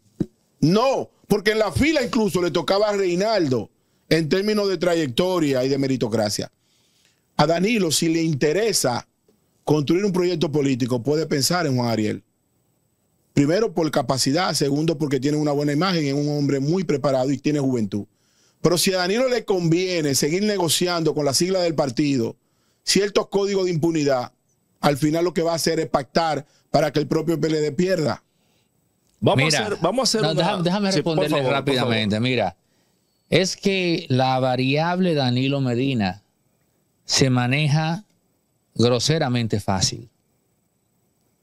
No, porque en la fila incluso le tocaba a Reinaldo en términos de trayectoria y de meritocracia. A Danilo, si le interesa construir un proyecto político, puede pensar en Juan Ariel. Primero por capacidad, segundo porque tiene una buena imagen, es un hombre muy preparado y tiene juventud. Pero si a Danilo le conviene seguir negociando con la sigla del partido ciertos códigos de impunidad, al final lo que va a hacer es pactar para que el propio PLD pierda. Vamos Mira, a hacer, vamos a hacer no, una- déjame, déjame Sí, responderle favor, rápidamente. Mira, es que la variable Danilo Medina se maneja groseramente fácil.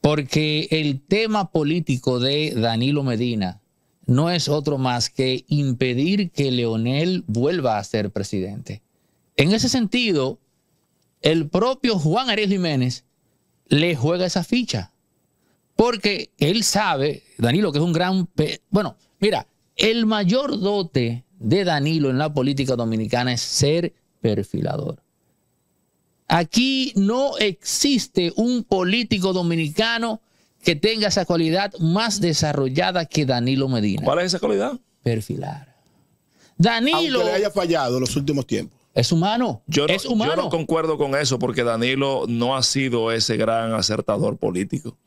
Porque el tema político de Danilo Medina no es otro más que impedir que Leonel vuelva a ser presidente. En ese sentido, el propio Juan Ariel Jiménez le juega esa ficha. Porque él sabe, Danilo, que es un gran... Bueno, mira, el mayor dote de Danilo en la política dominicana es ser perfilador. Aquí no existe un político dominicano que tenga esa cualidad más desarrollada que Danilo Medina. ¿Cuál es esa cualidad? Perfilar. Aunque Danilo le haya fallado en los últimos tiempos. es humano. Yo no, es yo humano. no concuerdo con eso porque Danilo no ha sido ese gran acertador político.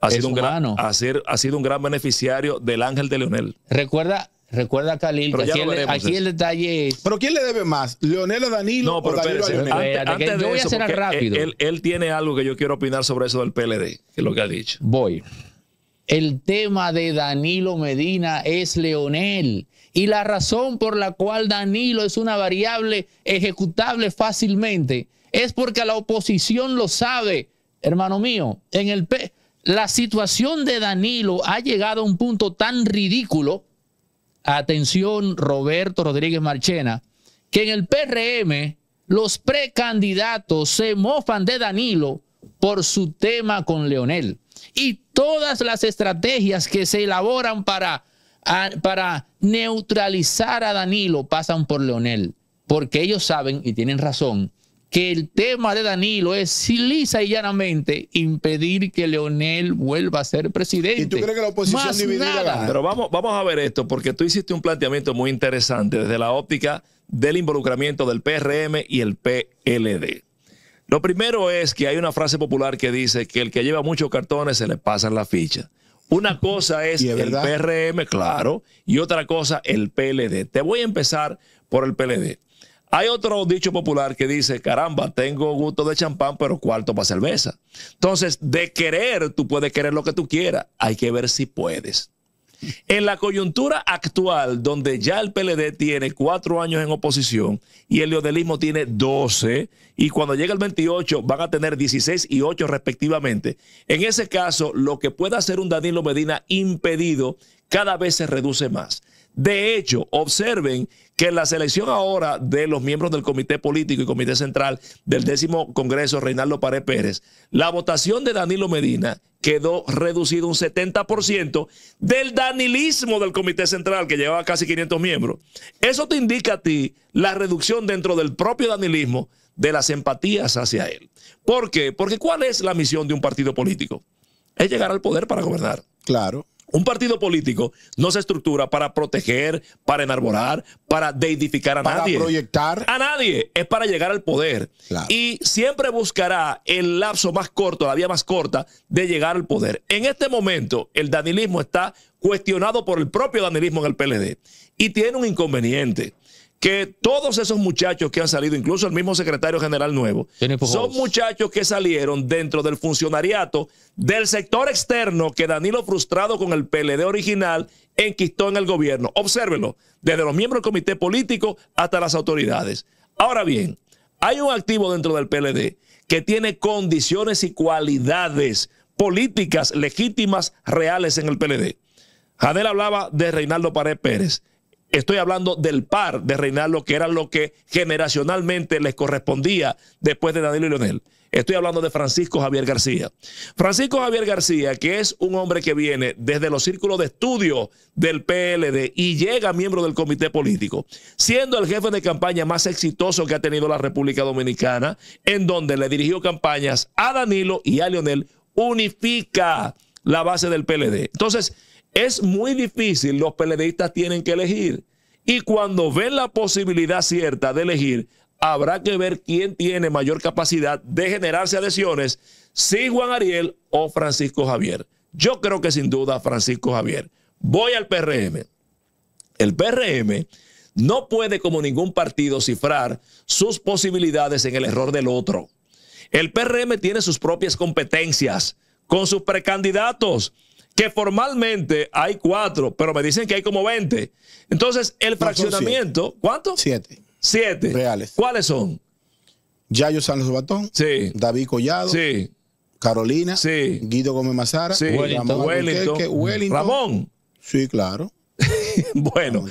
Ha Es sido, un gran, humano. ha, sido, ha sido un gran beneficiario del ángel de Leonel. Recuerda, recuerda, Khalil, que aquí, el, aquí detalle es ¿Pero quién le debe más? ¿Leonel a Danilo No, o pero Danilo a. Leonel? Antes, antes yo de voy a hacer rápido. Él, él tiene algo que yo quiero opinar sobre eso del PLD, que es lo que ha dicho. Voy. El tema de Danilo Medina es Leonel. Y la razón por la cual Danilo es una variable ejecutable fácilmente es porque la oposición lo sabe, hermano mío. En el P la situación de Danilo ha llegado a un punto tan ridículo, atención Roberto Rodríguez Marchena, que en el PRM los precandidatos se mofan de Danilo por su tema con Leonel. Y todas las estrategias que se elaboran para, para neutralizar a Danilo pasan por Leonel, porque ellos saben y tienen razón que el tema de Danilo es si lisa y llanamente impedir que Leonel vuelva a ser presidente. ¿Y tú crees que la oposición Más dividida nada. gana? Pero vamos, vamos a ver esto, porque tú hiciste un planteamiento muy interesante desde la óptica del involucramiento del PRM y el PLD. Lo primero es que hay una frase popular que dice que el que lleva muchos cartones se le pasan la ficha. Una cosa es es el. PRM, claro, y otra cosa el PLD. Te voy a empezar por el PLD. Hay otro dicho popular que dice, caramba, tengo gusto de champán, pero cuarto para cerveza. Entonces, de querer, tú puedes querer lo que tú quieras. Hay que ver si puedes. En la coyuntura actual, donde ya el PLD tiene cuatro años en oposición y el leonelismo tiene 12, y cuando llega el 28 van a tener 16 y 8 respectivamente, en ese caso, lo que pueda hacer un Danilo Medina impedido cada vez se reduce más. De hecho, observen que la selección ahora de los miembros del Comité Político y Comité Central del décimo Congreso Reinaldo Pared Pérez, la votación de Danilo Medina quedó reducido un 70% del danilismo del Comité Central, que llevaba casi 500 miembros. Eso te indica a ti la reducción dentro del propio danilismo de las empatías hacia él. ¿Por qué? Porque ¿cuál es la misión de un partido político? Es llegar al poder para gobernar. Claro. Un partido político no se estructura para proteger, para enarborar, para deidificar a Para nadie. proyectar. A nadie. Es para llegar al poder. Claro. Y siempre buscará el lapso más corto, la vía más corta de llegar al poder. En este momento, el danilismo está cuestionado por el propio danilismo en el PLD. Y tiene un inconveniente. Que todos esos muchachos que han salido, incluso el mismo secretario general nuevo, son muchachos que salieron dentro del funcionariato del sector externo que Danilo, frustrado con el PLD original, enquistó en el gobierno. Obsérvelo, desde los miembros del comité político hasta las autoridades. Ahora bien, hay un activo dentro del PLD que tiene condiciones y cualidades políticas legítimas reales en el PLD. Janel hablaba de Reinaldo Pared Pérez. Estoy hablando del par de Reinaldo, que era lo que generacionalmente les correspondía después de Danilo y Leonel. Estoy hablando de Francisco Javier García. Francisco Javier García, que es un hombre que viene desde los círculos de estudio del PLD y llega miembro del comité político, siendo el jefe de campaña más exitoso que ha tenido la República Dominicana, en donde le dirigió campañas a Danilo y a Leonel, unifica la base del PLD. Entonces, es muy difícil, los PLDistas tienen que elegir. Y cuando ven la posibilidad cierta de elegir, habrá que ver quién tiene mayor capacidad de generarse adhesiones, si Juan Ariel o Francisco Javier. Yo creo que sin duda Francisco Javier. Voy al PRM. El PRM no puede como ningún partido cifrar sus posibilidades en el error del otro. El PRM tiene sus propias competencias con sus precandidatos, que formalmente hay cuatro, pero me dicen que hay como 20. Entonces, el fraccionamiento, ¿cuánto? Siete. Siete. Reales. ¿Cuáles son? Yayo Sánchez Batón. Sí. David Collado. Sí. Carolina. Sí. Guido Gómez Mazara. Sí. Wellington. Ramón Wellington. Ramón. Sí, claro. Bueno,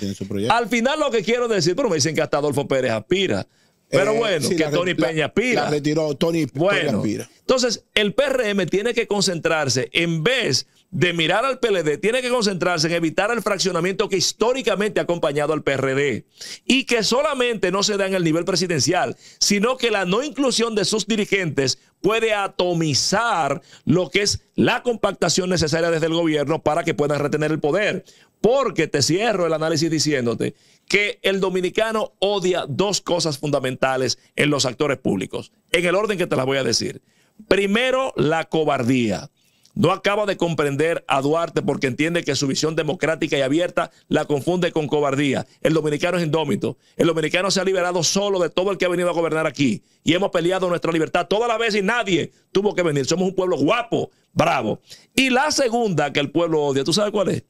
al final lo que quiero decir, pero me dicen que hasta Adolfo Pérez aspira. Pero Eh, bueno, sí, que la Tony Peña aspira. La retiró Tony, Tony Bueno, aspira. entonces el PRM tiene que concentrarse, en vez de mirar al PLD, tiene que concentrarse en evitar el fraccionamiento que históricamente ha acompañado al PRD y que solamente no se da en el nivel presidencial, sino que la no inclusión de sus dirigentes puede atomizar lo que es la compactación necesaria desde el gobierno para que puedan retener el poder. Porque te cierro el análisis diciéndote que el dominicano odia dos cosas fundamentales en los actores públicos, en el orden que te las voy a decir. Primero, la cobardía. No acaba de comprender a Duarte porque entiende que su visión democrática y abierta la confunde con cobardía. El dominicano es indómito. El dominicano se ha liberado solo de todo el que ha venido a gobernar aquí. Y hemos peleado nuestra libertad toda la vez y nadie tuvo que venir. Somos un pueblo guapo, bravo. Y la segunda que el pueblo odia, ¿tú sabes cuál es?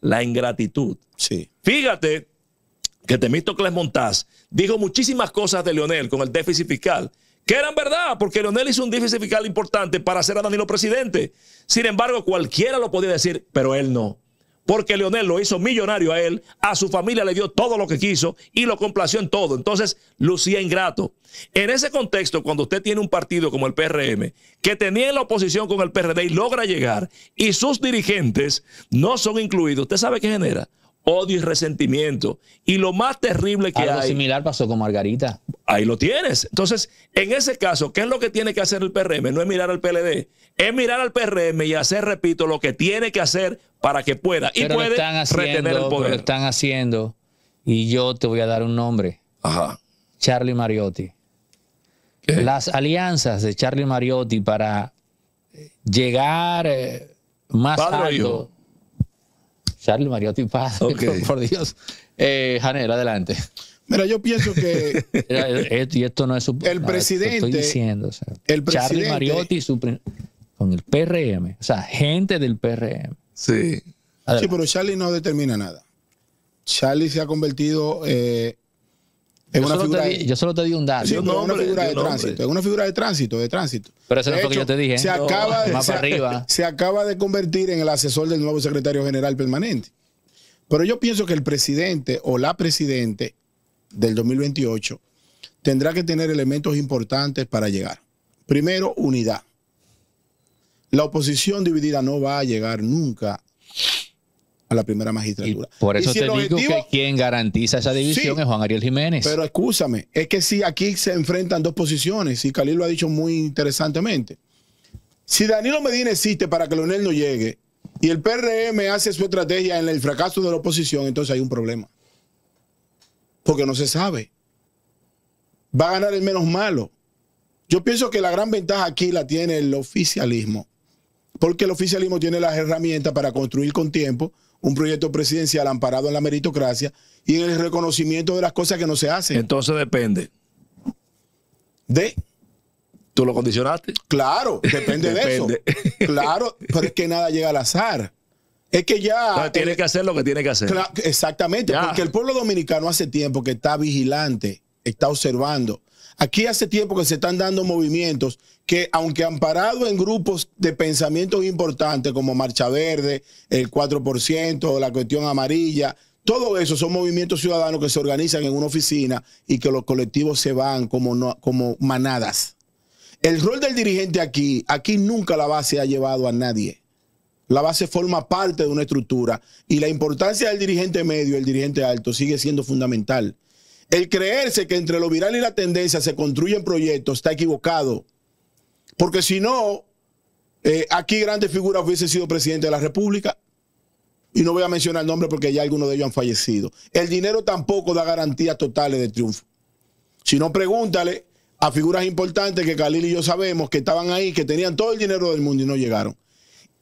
La ingratitud. Sí. Fíjate que Temístocles Montaz dijo muchísimas cosas de Leonel con el déficit fiscal, que eran verdad, porque Leonel hizo un déficit fiscal importante para hacer a Danilo presidente. Sin embargo, cualquiera lo podía decir, pero él no. Porque Leonel lo hizo millonario a él, a su familia le dio todo lo que quiso y lo complació en todo. Entonces, lucía ingrato. En ese contexto, cuando usted tiene un partido como el PRM, que tenía en la oposición con el PRD y logra llegar, y sus dirigentes no son incluidos, ¿usted sabe qué genera? Odio y resentimiento. Y lo más terrible que Algo hay. similar pasó con Margarita. Ahí lo tienes. Entonces, en ese caso, ¿qué es lo que tiene que hacer el PRM? No es mirar al PLD, es mirar al PRM y hacer, repito, lo que tiene que hacer para que pueda y pero puede están retener el haciendo, pero poder. lo están haciendo. Y yo te voy a dar un nombre. Ajá. Charlie Mariotti. ¿Qué? Las alianzas de Charlie Mariotti para eh, llegar eh, más ¿Padre alto. Charlie Mariotti Ok. por, Dios. Eh, Janel, adelante. Mira, yo pienso que y esto no es su- El no, presidente- Estoy diciendo, o sea, el Charlie presidente- Mariotti su con el PRM, o sea, gente del PRM. Sí. Sí, pero Charlie no determina nada. Charlie se ha convertido eh, yo, una solo figura. te di, yo solo te di un dato. Sí, pero es una figura de nombre. tránsito. Es una figura de tránsito, de tránsito. Pero eso no fue lo que yo te dije. Se No, acaba, de, más se, para arriba. se acaba de convertir en el asesor del nuevo secretario general permanente. Pero yo pienso que el presidente o la presidente del 2028 tendrá que tener elementos importantes para llegar. Primero, unidad. La oposición dividida no va a llegar nunca a la primera magistratura. Y por eso Y si te digo objetivo- que quien garantiza esa división Sí. es Juan Ariel Jiménez. Pero escúchame, es que si aquí se enfrentan dos posiciones, y Khalil lo ha dicho muy interesantemente. Si Danilo Medina existe para que Leonel no llegue y el PRM hace su estrategia en el fracaso de la oposición, entonces hay un problema. Porque no se sabe. Va a ganar el menos malo. Yo pienso que la gran ventaja aquí la tiene el oficialismo. Porque el oficialismo tiene las herramientas para construir con tiempo un proyecto presidencial amparado en la meritocracia y en el reconocimiento de las cosas que no se hacen. Entonces depende. De, ¿Tú lo condicionaste? claro, depende, de eso. Claro, pero es que nada llega al azar. Es que ya. Entonces, tiene que hacer lo que tiene que hacer. Exactamente, Ya. porque el pueblo dominicano hace tiempo que está vigilante, está observando. Aquí hace tiempo que se están dando movimientos que, aunque amparado en grupos de pensamientos importantes como Marcha Verde, el 4%, la cuestión amarilla, todo eso son movimientos ciudadanos que se organizan en una oficina y que los colectivos se van como, como manadas. El rol del dirigente aquí, aquí nunca la base ha llevado a nadie. La base forma parte de una estructura y la importancia del dirigente medio el dirigente alto sigue siendo fundamental. El creerse que entre lo viral y la tendencia se construyen proyectos está equivocado. Porque si no, eh, aquí grandes figuras hubiesen sido presidente de la República. Y no voy a mencionar el nombre porque ya algunos de ellos han fallecido. El dinero tampoco da garantías totales de triunfo. Si no, pregúntale a figuras importantes que Khalil y yo sabemos que estaban ahí, que tenían todo el dinero del mundo y no llegaron.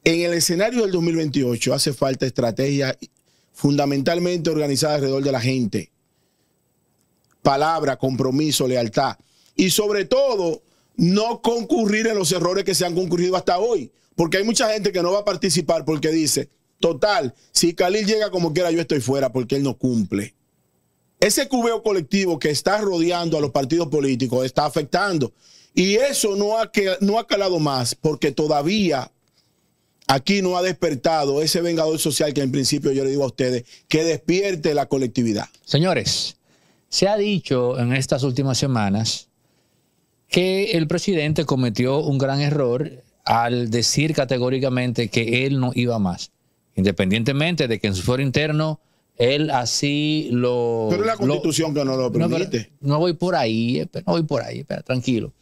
En el escenario del 2028 hace falta estrategia fundamentalmente organizada alrededor de la gente. Palabra, compromiso, lealtad. Y sobre todo, no concurrir en los errores que se han concurrido hasta hoy. Porque hay mucha gente que no va a participar porque dice, total, si Khalil llega como quiera, yo estoy fuera porque él no cumple. Ese cubeo colectivo que está rodeando a los partidos políticos está afectando. Y eso no ha, no ha calado más porque todavía aquí no ha despertado ese vengador social que en principio yo le digo a ustedes, que despierte la colectividad. Señores, se ha dicho en estas últimas semanas que el presidente cometió un gran error al decir categóricamente que él no iba más, independientemente de que en su foro interno él así lo... Pero es la lo- constitución que no lo no, permite. no voy por ahí, eh, no voy por ahí, espera, tranquilo.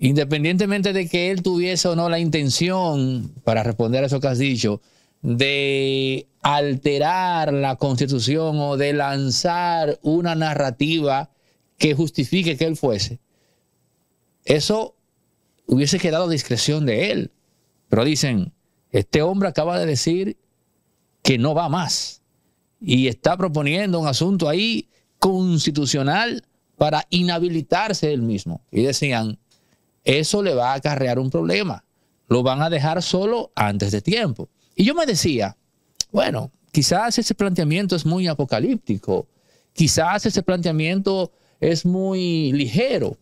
Independientemente de que él tuviese o no la intención, para responder a eso que has dicho, de alterar la constitución o de lanzar una narrativa que justifique que él fuese, eso hubiese quedado a discreción de él. Pero dicen, este hombre acaba de decir que no va más y está proponiendo un asunto ahí constitucional para inhabilitarse él mismo. Y decían, eso le va a acarrear un problema. Lo van a dejar solo antes de tiempo. Y yo me decía, bueno, quizás ese planteamiento es muy apocalíptico, quizás ese planteamiento es muy ligero.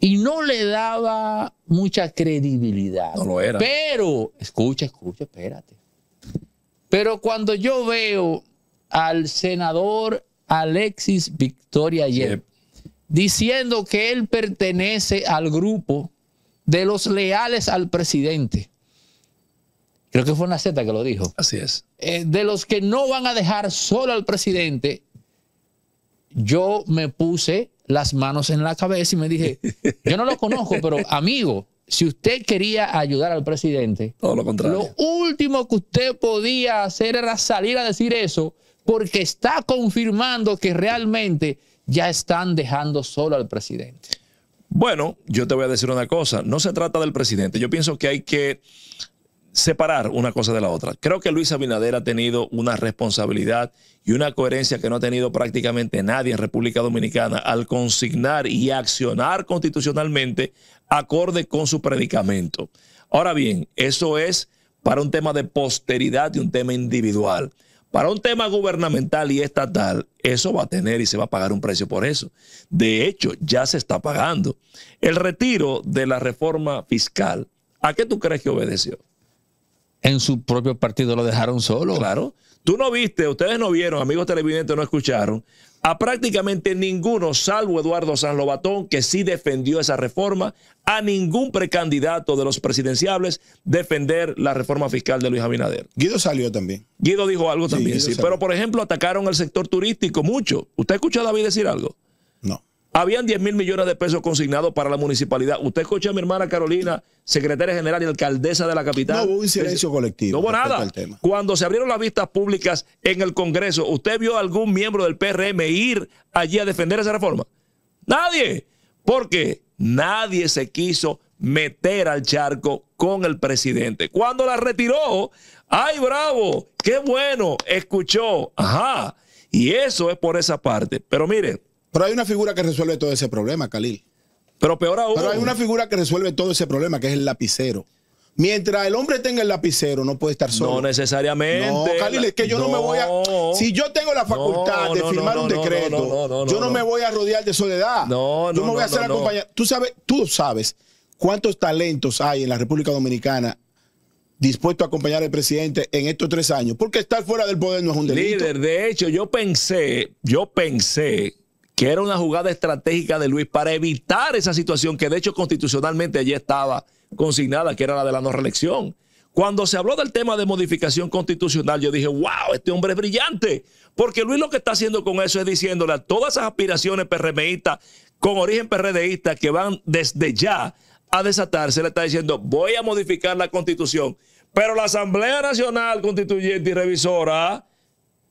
Y no le daba mucha credibilidad. No lo era. Pero, escucha, escucha, espérate. Pero cuando yo veo al senador Alexis Victoria Yep diciendo que él pertenece al grupo de los leales al presidente, creo que fue una Z que lo dijo, Así es. eh, de los que no van a dejar solo al presidente, yo me puse las manos en la cabeza y me dije, yo no lo conozco, pero amigo, si usted quería ayudar al presidente, Todo lo contrario. lo último que usted podía hacer era salir a decir eso porque está confirmando que realmente ya están dejando solo al presidente. Bueno, yo te voy a decir una cosa. No se trata del presidente. Yo pienso que hay que separar una cosa de la otra. Creo que Luis Abinader ha tenido una responsabilidad y una coherencia que no ha tenido prácticamente nadie en República Dominicana al consignar y accionar constitucionalmente acorde con su predicamento. Ahora bien, eso es para un tema de posteridad y un tema individual. Para un tema gubernamental y estatal, eso va a tener y se va a pagar un precio por eso. De hecho, ya se está pagando. El retiro de la reforma fiscal, ¿a qué tú crees que obedeció? En su propio partido lo dejaron solo. Claro. Tú no viste, ustedes no vieron, amigos televidentes no escucharon, a prácticamente ninguno, salvo Eduardo San Lobatón, que sí defendió esa reforma, a ningún precandidato de los presidenciables defender la reforma fiscal de Luis Abinader. Guido salió también. Guido dijo algo también, sí. Pero, por ejemplo, atacaron al sector turístico mucho. ¿Usted escuchó a David decir algo? Habían 10 mil millones de pesos consignados para la municipalidad. Usted escucha a mi hermana Carolina, secretaria general y alcaldesa de la capital. No hubo un silencio colectivo. No hubo nada. Cuando se abrieron las vistas públicas en el Congreso, ¿usted vio a algún miembro del PRM ir allí a defender esa reforma? Nadie. Porque nadie se quiso meter al charco con el presidente. Cuando la retiró, ¡ay, bravo! ¡Qué bueno! Escuchó. Ajá. Y eso es por esa parte. Pero mire, pero hay una figura que resuelve todo ese problema, Khalil. Pero peor aún. Pero hay una figura que resuelve todo ese problema, que es el lapicero. Mientras el hombre tenga el lapicero, no puede estar solo. No necesariamente. No, Khalil, es que yo no, me voy a. Si yo tengo la facultad de firmar un decreto, yo no, me voy a rodear de soledad. No, no. Yo me voy a hacer acompañar. Tú sabes, tú sabes cuántos talentos hay en la República Dominicana dispuestos a acompañar al presidente en estos tres años. Porque estar fuera del poder no es un delito. Líder, de hecho, yo pensé, yo pensé que era una jugada estratégica de Luis para evitar esa situación que de hecho constitucionalmente allí estaba consignada, que era la de la no reelección. Cuando se habló del tema de modificación constitucional, yo dije, wow, este hombre es brillante, porque Luis lo que está haciendo con eso es diciéndole a todas esas aspiraciones PRMistas con origen PRDista que van desde ya a desatarse, le está diciendo, voy a modificar la constitución, pero la Asamblea Nacional Constituyente y Revisora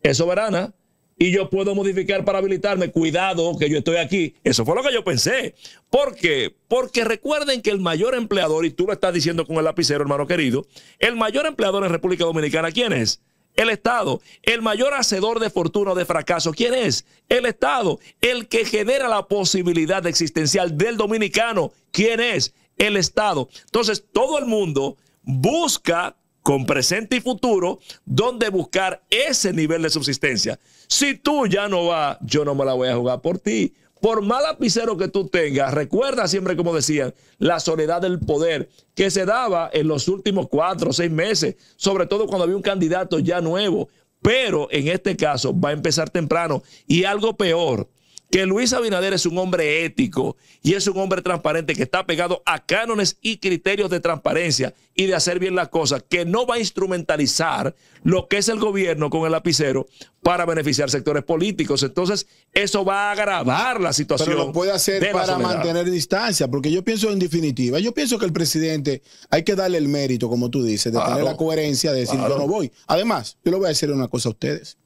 es soberana y yo puedo modificar para habilitarme. Cuidado que yo estoy aquí. Eso fue lo que yo pensé. ¿Por qué? Porque recuerden que el mayor empleador, y tú lo estás diciendo con el lapicero, hermano querido, el mayor empleador en República Dominicana, ¿quién es? El Estado. El mayor hacedor de fortuna o de fracaso, ¿quién es? El Estado. El que genera la posibilidad existencial del dominicano, ¿quién es? El Estado. Entonces, todo el mundo busca con presente y futuro, donde buscar ese nivel de subsistencia. Si tú ya no vas, yo no me la voy a jugar por ti. Por más lapicero que tú tengas, recuerda siempre, como decían, la soledad del poder que se daba en los últimos cuatro o seis meses, sobre todo cuando había un candidato ya nuevo. Pero en este caso va a empezar temprano. Y algo peor, que Luis Abinader es un hombre ético y es un hombre transparente que está pegado a cánones y criterios de transparencia y de hacer bien las cosas, que no va a instrumentalizar lo que es el gobierno con el lapicero para beneficiar sectores políticos. Entonces, eso va a agravar la situación. Pero lo puede hacer para mantener distancia, porque yo pienso en definitiva, yo pienso que el presidente hay que darle el mérito, como tú dices, de tener la coherencia de decir yo no voy. Además, yo le voy a decir una cosa a ustedes.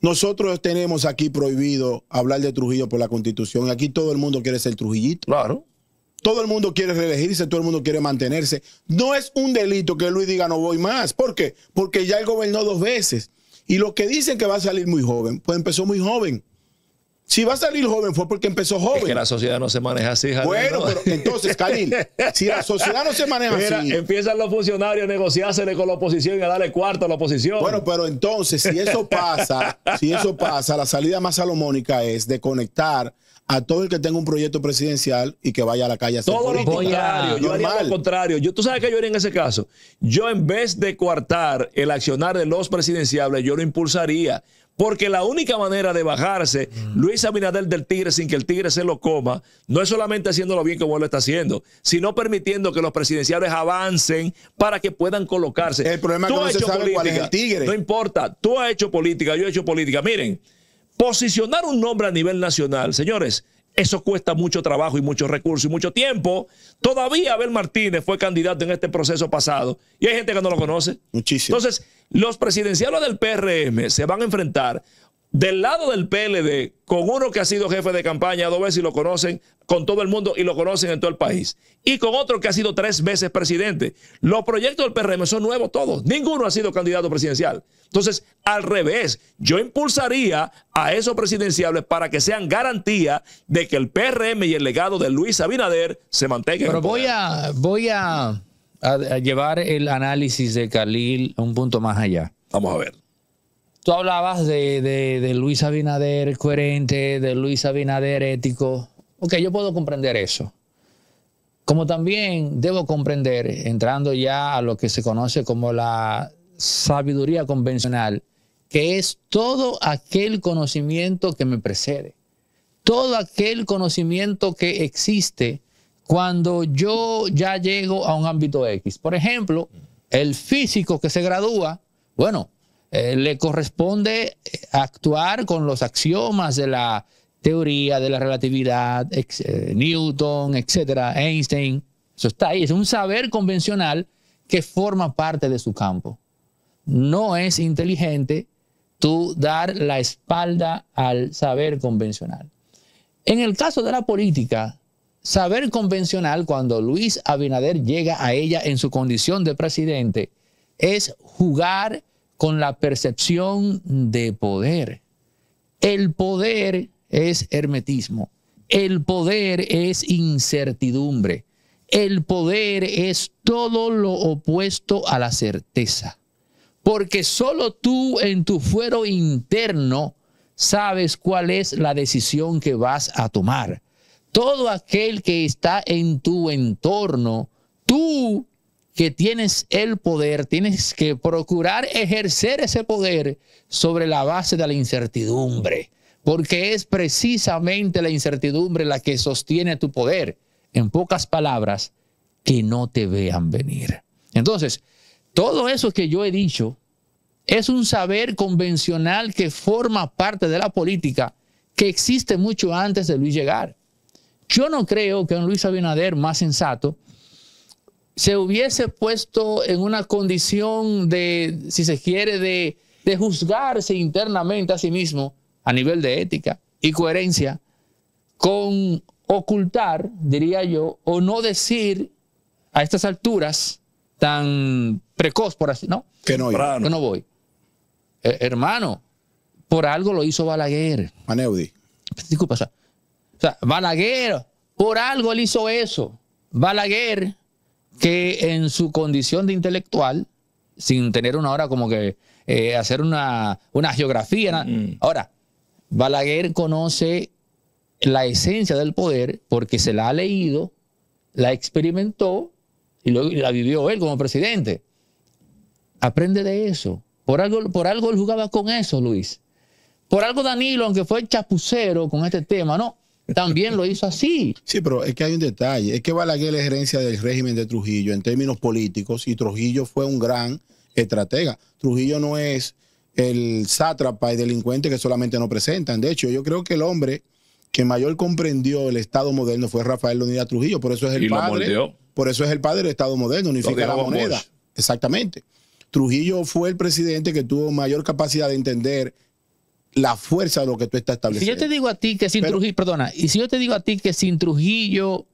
Nosotros tenemos aquí prohibido hablar de Trujillo por la constitución. Aquí todo el mundo quiere ser Trujillito. Claro. Todo el mundo quiere reelegirse, todo el mundo quiere mantenerse. No es un delito que Luis diga no voy más. ¿Por qué? Porque ya él gobernó dos veces. Y los que dicen que va a salir muy joven, pues empezó muy joven. Si va a salir joven fue porque empezó joven. Es que la sociedad no se maneja así, Bueno, pero entonces, Khalil, si la sociedad no se maneja así. Empiezan los funcionarios a negociársele con la oposición y a darle cuarto a la oposición. Bueno, pero entonces, si eso pasa, si eso pasa, la salida más salomónica es de conectar a todo el que tenga un proyecto presidencial y que vaya a la calle a hacer todo lo contrario. Yo haría lo contrario. Yo, ¿Tú sabes qué yo haría en ese caso? Yo, en vez de coartar el accionar de los presidenciables, yo lo impulsaría porque la única manera de bajarse mm. Luis Abinader del Tigre sin que el Tigre se lo coma, no es solamente haciéndolo bien como él lo está haciendo, sino permitiendo que los presidenciales avancen para que puedan colocarse. El problema es que no se sabe cuál es el Tigre. No importa, tú has hecho política, yo he hecho política. Miren, posicionar un nombre a nivel nacional, señores, eso cuesta mucho trabajo y mucho recursos y mucho tiempo. Todavía Abel Martínez fue candidato en este proceso pasado y hay gente que no lo conoce. Muchísimo. Entonces, los presidenciales del PRM se van a enfrentar del lado del PLD con uno que ha sido jefe de campaña dos veces y lo conocen con todo el mundo y lo conocen en todo el país. Y con otro que ha sido tres veces presidente. Los proyectos del PRM son nuevos todos. Ninguno ha sido candidato presidencial. Entonces, al revés, yo impulsaría a esos presidenciales para que sean garantía de que el PRM y el legado de Luis Abinader se mantengan. Pero voy a, voy a, llevar el análisis de Khalil a un punto más allá. Vamos a ver. Tú hablabas de, de Luis Abinader coherente, de Luis Abinader ético. Ok, yo puedo comprender eso. Como también debo comprender, entrando ya a lo que se conoce como la sabiduría convencional, que es todo aquel conocimiento que me precede, todo aquel conocimiento que existe cuando yo ya llego a un ámbito X. Por ejemplo, el físico que se gradúa, bueno, eh, le corresponde actuar con los axiomas de la teoría de la relatividad, eh, Newton, etcétera, Einstein. Eso está ahí, es un saber convencional que forma parte de su campo. No es inteligente tú dar la espalda al saber convencional. En el caso de la política, saber convencional, cuando Luis Abinader llega a ella en su condición de presidente, es jugar con la percepción de poder. El poder es hermetismo. El poder es incertidumbre. El poder es todo lo opuesto a la certeza. Porque solo tú en tu fuero interno sabes cuál es la decisión que vas a tomar. Todo aquel que está en tu entorno, tú que tienes el poder, tienes que procurar ejercer ese poder sobre la base de la incertidumbre porque es precisamente la incertidumbre la que sostiene tu poder. En pocas palabras, que no te vean venir. Entonces, todo eso que yo he dicho es un saber convencional que forma parte de la política que existe mucho antes de Luis llegar. Yo no creo que un Luis Abinader más sensato se hubiese puesto en una condición de, si se quiere, de, de juzgarse internamente a sí mismo a nivel de ética y coherencia con ocultar, diría yo, o no decir a estas alturas tan precoz, por así, ¿no? Que no, que no voy. Eh, hermano, por algo lo hizo Balaguer. Maneudi. Disculpa, o sea, o sea, Balaguer, por algo él hizo eso. Balaguer, que en su condición de intelectual, sin tener una hora como que eh, hacer una, una geografía. Mm. Ahora, Balaguer conoce la esencia del poder porque se la ha leído, la experimentó y la vivió él como presidente. Aprende de eso. Por algo, por algo él jugaba con eso, Luis. Por algo Danilo, aunque fue chapucero con este tema, ¿no? También lo hizo así. Sí, pero es que hay un detalle. Es que Balaguer es herencia del régimen de Trujillo en términos políticos y Trujillo fue un gran estratega. Trujillo no es el sátrapa y delincuente que solamente no presentan. De hecho, yo creo que el hombre que mayor comprendió el Estado moderno fue Rafael Leonidas Trujillo, por eso es el padre. Por eso es el padre del Estado moderno, unifica la moneda. Exactamente. Trujillo fue el presidente que tuvo mayor capacidad de entender la fuerza de lo que tú estás estableciendo. Si yo te digo a ti que sin Trujillo, perdona, y si yo te digo a ti que sin Trujillo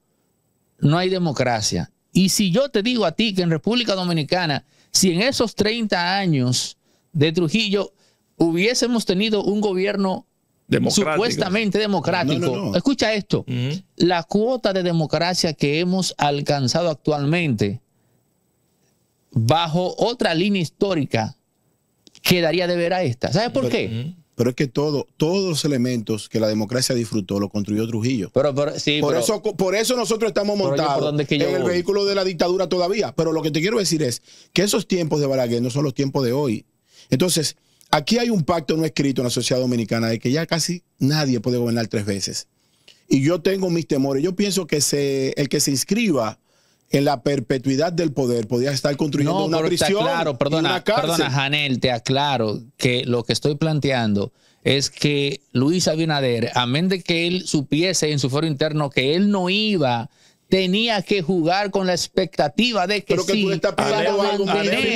no hay democracia, y si yo te digo a ti que en República Dominicana, si en esos 30 años de Trujillo hubiésemos tenido un gobierno supuestamente democrático. Escucha esto, la cuota de democracia que hemos alcanzado actualmente bajo otra línea histórica quedaría de ver a esta. ¿Sabes por qué? Pero es que todo, todos los elementos que la democracia disfrutó lo construyó Trujillo. Pero, sí, por, eso, por eso nosotros estamos montados en el vehículo de la dictadura todavía. Pero lo que te quiero decir es que esos tiempos de Balaguer no son los tiempos de hoy. Entonces, aquí hay un pacto no escrito en la sociedad dominicana de que ya casi nadie puede gobernar tres veces. Y yo tengo mis temores. Yo pienso que el que se inscriba en la perpetuidad del poder podría estar construyendo una prisión. claro, perdona, perdona, Janel, te aclaro que lo que estoy planteando es que Luis Abinader, amén de que él supiese en su foro interno que él no iba tenía que jugar con la expectativa de que, pero que sí, tú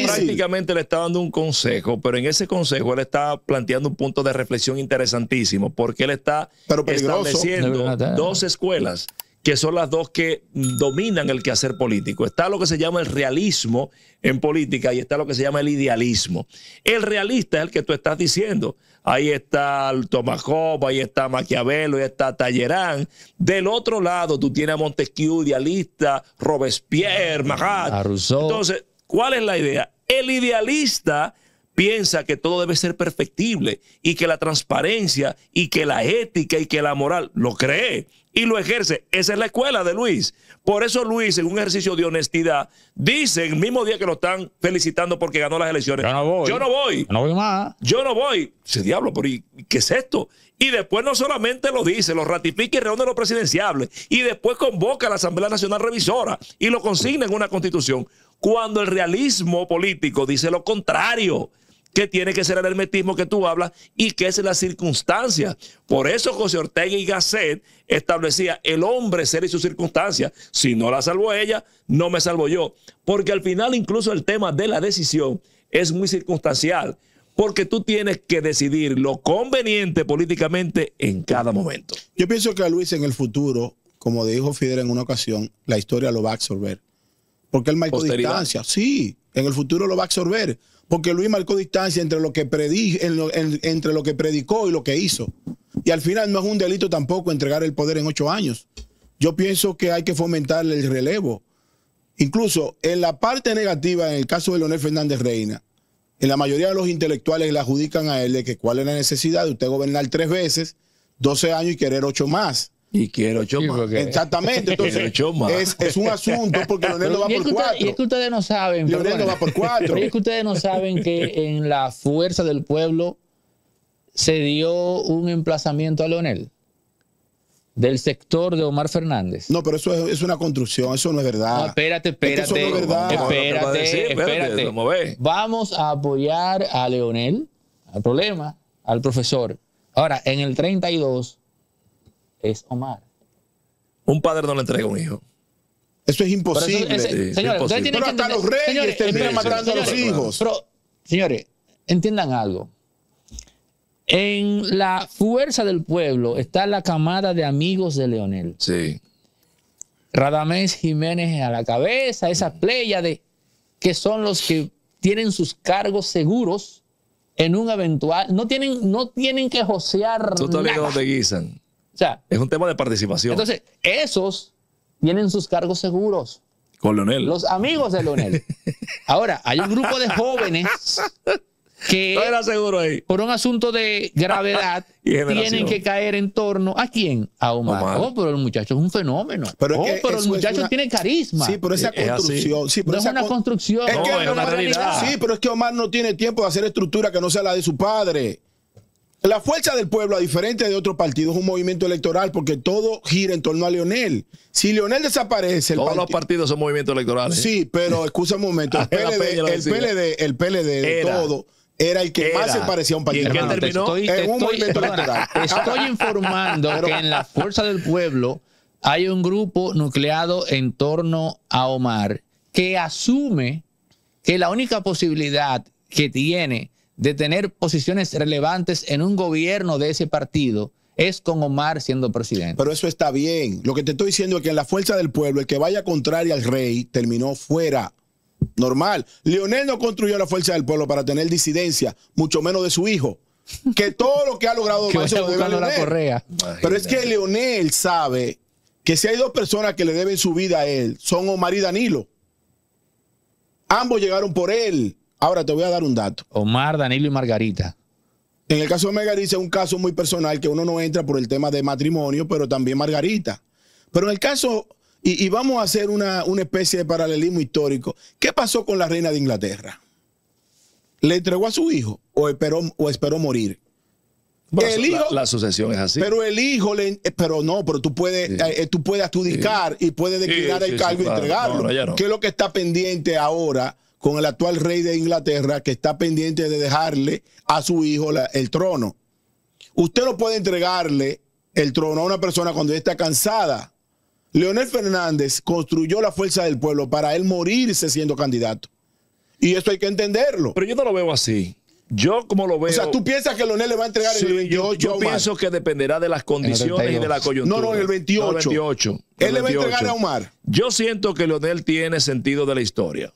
prácticamente le está dando un consejo, pero en ese consejo él está planteando un punto de reflexión interesantísimo, porque él está estableciendo dos escuelas que son las dos que dominan el quehacer político. Está lo que se llama el realismo en política y está lo que se llama el idealismo. El realista es el que tú estás diciendo. Ahí está el Tomahawk, ahí está Maquiavelo, ahí está Tallerán. Del otro lado tú tienes a Montesquieu, idealista, Robespierre, Marat. Entonces, ¿cuál es la idea? El idealista piensa que todo debe ser perfectible y que la transparencia y que la ética y que la moral lo cree y lo ejerce. Esa es la escuela de Luis. Por eso Luis, en un ejercicio de honestidad, dice el mismo día que lo están felicitando porque ganó las elecciones. Yo no voy. Yo no voy. No voy más. Yo no voy. Ese diablo, pero ¿y qué es esto? Y después no solamente lo dice, lo ratifica y reúne los presidenciables. Y después convoca a la Asamblea Nacional Revisora y lo consigna en una constitución. Cuando el realismo político dice lo contrario que tiene que ser el hermetismo que tú hablas y que es la circunstancia. Por eso José Ortega y Gasset establecía el hombre ser y su circunstancia. Si no la salvo ella, no me salvo yo. Porque al final incluso el tema de la decisión es muy circunstancial. Porque tú tienes que decidir lo conveniente políticamente en cada momento. Yo pienso que a Luis en el futuro, como dijo Fidel en una ocasión, la historia lo va a absorber. Porque él marcó distancia. Sí, en el futuro lo va a absorber. Porque Luis marcó distancia entre lo que predi- entre lo que predicó y lo que hizo. Y al final no es un delito tampoco entregar el poder en ocho años. Yo pienso que hay que fomentar el relevo. Incluso en la parte negativa, en el caso de Leonel Fernández Reina, en la mayoría de los intelectuales le adjudican a él de que cuál es la necesidad de usted gobernar tres veces, 12 años y querer ocho más. Y quiero porque- Exactamente. Entonces, es, es un asunto porque Leonel no va y, por cuatro. y es que ustedes no saben. Leonel no va por cuatro. Pero es que ustedes no saben que en la fuerza del pueblo se dio un emplazamiento a Leonel del sector de Omar Fernández. No, pero eso es, es una construcción, eso no es verdad. No, espérate, Es que eso espérate. no es verdad. Espérate, decir, espérate, espérate. vamos a ver. Vamos a apoyar a Leonel, al problema, al profesor. Ahora, en el 32 es Omar. Un padre no le entrega un hijo. Eso es eso, imposible. ese- Sí, señores, imposible. ustedes tienen Pero que hasta entender- los reyes señores, terminan matando a los señores, hijos. Pero, señores, entiendan algo. En la fuerza del pueblo está la camada de amigos de Leonel. Sí. Radamés Jiménez a la cabeza, esa playa de que son los que tienen sus cargos seguros en un eventual. No tienen, no tienen que josear. Tú viendo nada. donde guisan. O sea, Es un tema de participación entonces, esos tienen sus cargos seguros. con Leonel. Los amigos de Leonel. Ahora, hay un grupo de jóvenes que No era seguro ahí. por un asunto de gravedad tienen que caer en torno a quién? A Omar. Omar. Oh, pero el muchacho es un fenómeno. Pero es oh, que pero el muchacho una- tiene carisma. Sí, pero esa Es construcción. Sí, pero no es una con- construcción. Es No, que es una realidad. Sí, pero es que Omar no tiene tiempo de hacer estructura que no sea la de su padre. La fuerza del pueblo, a diferencia de otros partidos, es un movimiento electoral porque todo gira en torno a Leonel. Si Leonel desaparece, el Todos los parti- partidos son movimientos electorales. Sí, pero escucha un momento. El PLD, el. PLD, el PLD de Era. todo, era el que más se parecía a un ¿Y partido. Hermano, te terminó? estoy, En un estoy- movimiento electoral. te estoy informando que en la fuerza del pueblo hay un grupo nucleado en torno a Omar que asume que la única posibilidad que tiene de tener posiciones relevantes en un gobierno de ese partido es con Omar siendo presidente. Pero eso está bien. Lo que te estoy diciendo es que en la fuerza del pueblo, el que vaya contraria al rey terminó fuera. Normal. Leonel no construyó la fuerza del pueblo para tener disidencia, mucho menos de su hijo. Que todo lo que ha logrado que lo debe la correa. Pero es que Leonel sabe que si hay dos personas que le deben su vida a él, son Omar y Danilo. Ambos llegaron por él. Ahora te voy a dar un dato. Omar, Danilo y Margarita. En el caso de Margarita es un caso muy personal que uno no entra por el tema de matrimonio, pero también Margarita. Pero en el caso, y, y vamos a hacer una, una especie de paralelismo histórico, ¿qué pasó con la reina de Inglaterra? ¿Le entregó a su hijo o esperó, o esperó morir? Bueno, El la- hijo- la, sucesión es así. Pero el hijo, le, eh, pero no, pero tú puedes, Sí. eh, tú puedes adjudicar y puedes declinar Sí, el cargo y claro. entregarlo. No, ahora ya no. ¿Qué es lo que está pendiente ahora con el actual rey de Inglaterra que está pendiente de dejarle a su hijo la- el trono? Usted no puede entregarle el trono a una persona cuando ya está cansada. Leonel Fernández construyó la fuerza del pueblo para él morirse siendo candidato. Y eso hay que entenderlo. Pero yo no lo veo así. Yo como lo veo... O sea, tú piensas que Leonel le va a entregar Sí, el yo, 28 yo Omar? pienso que dependerá de las condiciones y de la 32. coyuntura. No, no, el 28. No, el 28. Él el le va a 28. entregar a Omar. Yo siento que Leonel tiene sentido de la historia.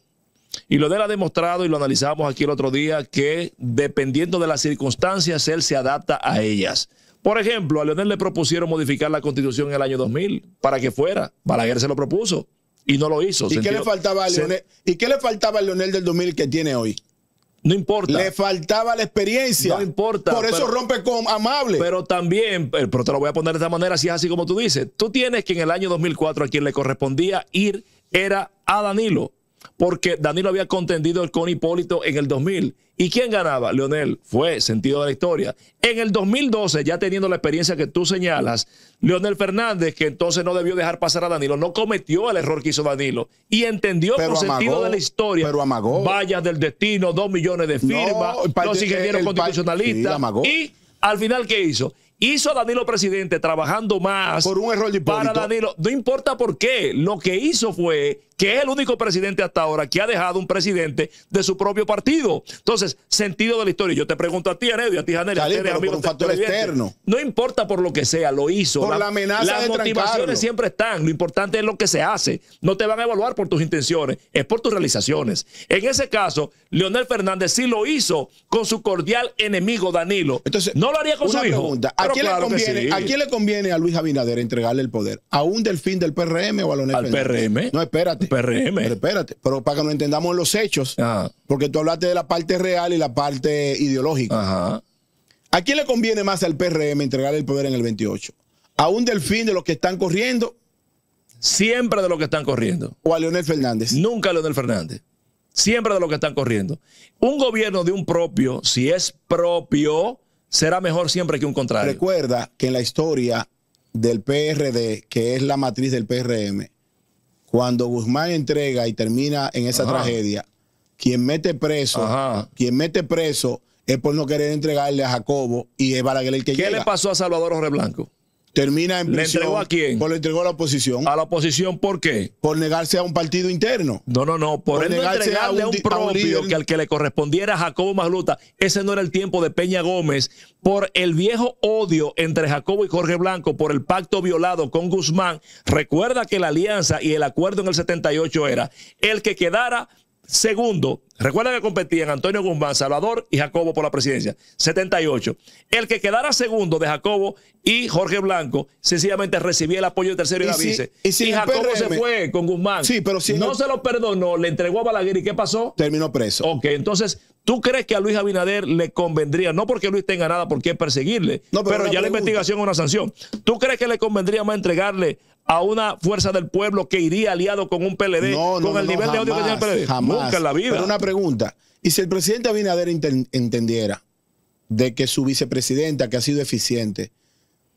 Y Leonel ha demostrado, y lo analizamos aquí el otro día, que dependiendo de las circunstancias, él se adapta a ellas. Por ejemplo, a Leonel le propusieron modificar la constitución en el año 2000 para que fuera. Balaguer se lo propuso y no lo hizo. ¿Y qué le faltaba a se- Leonel? ¿Y qué le faltaba a Leonel del 2000 que tiene hoy? No importa. Le faltaba la experiencia. No importa, Por eso pero- rompe con Amable. Pero también, eh, pero te lo voy a poner de esta manera, si es así como tú dices. Tú tienes que en el año 2004 a quien le correspondía ir era a Danilo, porque Danilo había contendido con Hipólito en el 2000. ¿Y quién ganaba? Leonel. Fue sentido de la historia. En el 2012, ya teniendo la experiencia que tú señalas, Leonel Fernández, que entonces no debió dejar pasar a Danilo, no cometió el error que hizo Danilo y entendió por sentido de la historia. pero amagó. Vallas del destino, dos millones de firmas, el parte- los ingenieros el constitucionalistas. sí, y al final, ¿qué hizo? Hizo a Danilo presidente trabajando más. Por un error de. Para Danilo. No importa por qué. Lo que hizo fue que es el único presidente hasta ahora que ha dejado un presidente de su propio partido. Entonces, sentido de la historia. Yo te pregunto a ti, Anedio, a ti, Janel, un factor externo. No importa por lo que sea, lo hizo. Por la amenaza Las de trancarlo. motivaciones siempre están. Lo importante es lo que se hace. No te van a evaluar por tus intenciones, es por tus realizaciones. En ese caso, Leonel Fernández sí lo hizo con su cordial enemigo Danilo. Entonces, no lo haría con su hijo. pregunta. ¿A Pero quién, claro que le conviene, sí. ¿A quién le conviene a Luis Abinader entregarle el poder? ¿A un delfín del PRM o a Leonel Al? PRM. No, espérate. PRM. Pero espérate. Pero para que nos entendamos los hechos. Ah. Porque tú hablaste de la parte real y la parte ideológica. Ajá. ¿A quién le conviene más al PRM entregarle el poder en el 28? ¿A un delfín de los que están corriendo Siempre de lo que están corriendo. o a Leonel Fernández? Nunca a Leonel Fernández. Siempre de lo que están corriendo. Un gobierno de un propio, si es propio, será mejor siempre que un contrario. Recuerda que en la historia del PRD, que es la matriz del PRM, cuando Guzmán entrega y termina en esa Ajá. tragedia, quien mete preso, Ajá. quien mete preso es por no querer entregarle a Jacobo y es Balaguer el que ¿Qué llega. le pasó a Salvador Jorge Blanco? Termina en ¿Le prisión. entregó a quién? Por le entregó a la oposición. A la oposición, ¿por qué? por negarse a un partido interno. No, no, no. Por, Por él no negarse entregarle a a un a un propio que al que le correspondiera a Jacobo Magluta, ese no era el tiempo de Peña Gómez, por el viejo odio entre Jacobo y Jorge Blanco, por el pacto violado con Guzmán. Recuerda que la alianza y el acuerdo en el 78 era el que quedara segundo. Recuerda que competían Antonio Guzmán, Salvador y Jacobo por la presidencia. 78. El que quedara segundo de Jacobo y Jorge Blanco sencillamente recibía el apoyo del tercero y, la si- vice. y si Jacobo se fue con Guzmán. Sí, pero si no el- se lo perdonó, le entregó a Balaguer y ¿qué pasó? Terminó preso. Ok, entonces, ¿tú crees que a Luis Abinader le convendría, no porque Luis tenga nada por qué perseguirle, No, pero ya la investigación es una sanción? ¿Tú crees que le convendría más entregarle a una fuerza del pueblo que iría aliado con un PLD, No, no, con el nivel de odio que tiene el PLD? jamás. Nunca en la vida. Pero una pregunta. ¿Y si el presidente Abinader entendiera de que su vicepresidenta, que ha sido eficiente,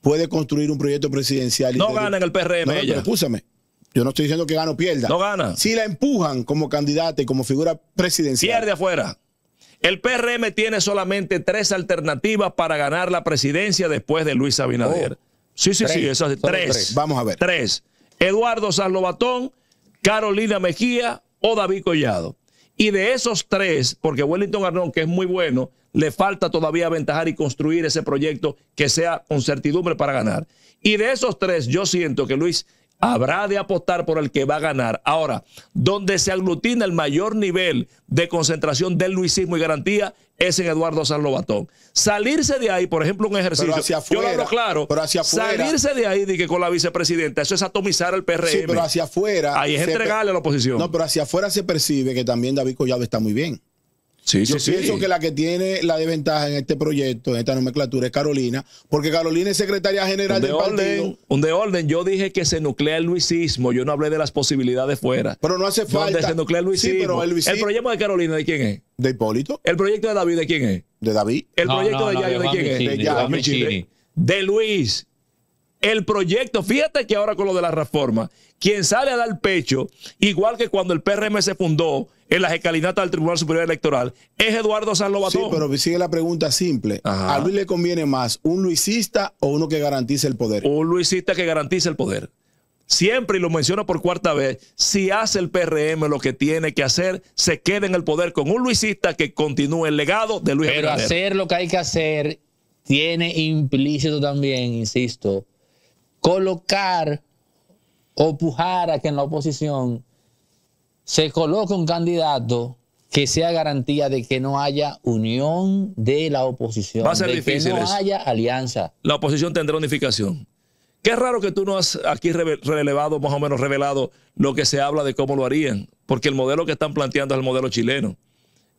puede construir un proyecto presidencial? y No gana en el PRM ella. pero escúchame. Yo no estoy diciendo que gane o pierda. No gana. Si la empujan como candidata y como figura presidencial. Pierde afuera. El PRM tiene solamente tres alternativas para ganar la presidencia después de Luis Abinader. Oh. sí, sí, Tres. sí, esas tres. tres. Vamos a ver. Tres. Eduardo Sanlo Batón, Carolina Mejía o David Collado. Y de esos tres, porque Wellington Arnón, que es muy bueno, le falta todavía aventajar y construir ese proyecto que sea con certidumbre para ganar. Y de esos tres, yo siento que Luis habrá de apostar por el que va a ganar. Ahora, donde se aglutina el mayor nivel de concentración del luisismo y garantía es en Eduardo Sanlo Batón. Salirse de ahí, por ejemplo, un ejercicio. Pero hacia yo lo hablo claro. pero hacia afuera. Salirse de ahí de que con la vicepresidenta, eso es atomizar al PRM. Sí, pero hacia afuera. Ahí es entregarle a la oposición. No, pero hacia afuera se percibe que también David Collado está muy bien. Sí, Yo pienso que la que tiene la desventaja en este proyecto, en esta nomenclatura, es Carolina, porque Carolina es secretaria general un de del partido. orden, un de orden. Yo dije que se nuclea el luisismo. Yo no hablé de las posibilidades fuera. Pero no hace Donde falta. se nuclea el luisismo. Sí, pero el el luisismo proyecto de Carolina, ¿de quién es? de Hipólito, El proyecto de David, ¿de quién es? de David. El No, proyecto no, de no, Yayo, de ¿de quién es? De. De Luis. El proyecto, fíjate que ahora con lo de la reforma, quien sale a dar pecho, igual que cuando el PRM se fundó en las escalinatas del Tribunal Superior Electoral, es Eduardo San Sí, pero sigue la pregunta simple. Ajá. ¿A Luis le conviene más un luisista o uno que garantice el poder? un luisista que garantice el poder. Siempre, y lo menciono por cuarta vez, si hace el PRM lo que tiene que hacer, se queda en el poder con un luisista que continúe el legado de Luis Pero Abinader. hacer lo que hay que hacer tiene implícito también, insisto, colocar o pujar a que en la oposición se coloque un candidato que sea garantía de que no haya unión de la oposición, Va a ser de difícil que no eso. haya alianza. La oposición tendrá unificación. Qué raro que tú no has aquí relevado, más o menos revelado lo que se habla de cómo lo harían, porque el modelo que están planteando es el modelo chileno.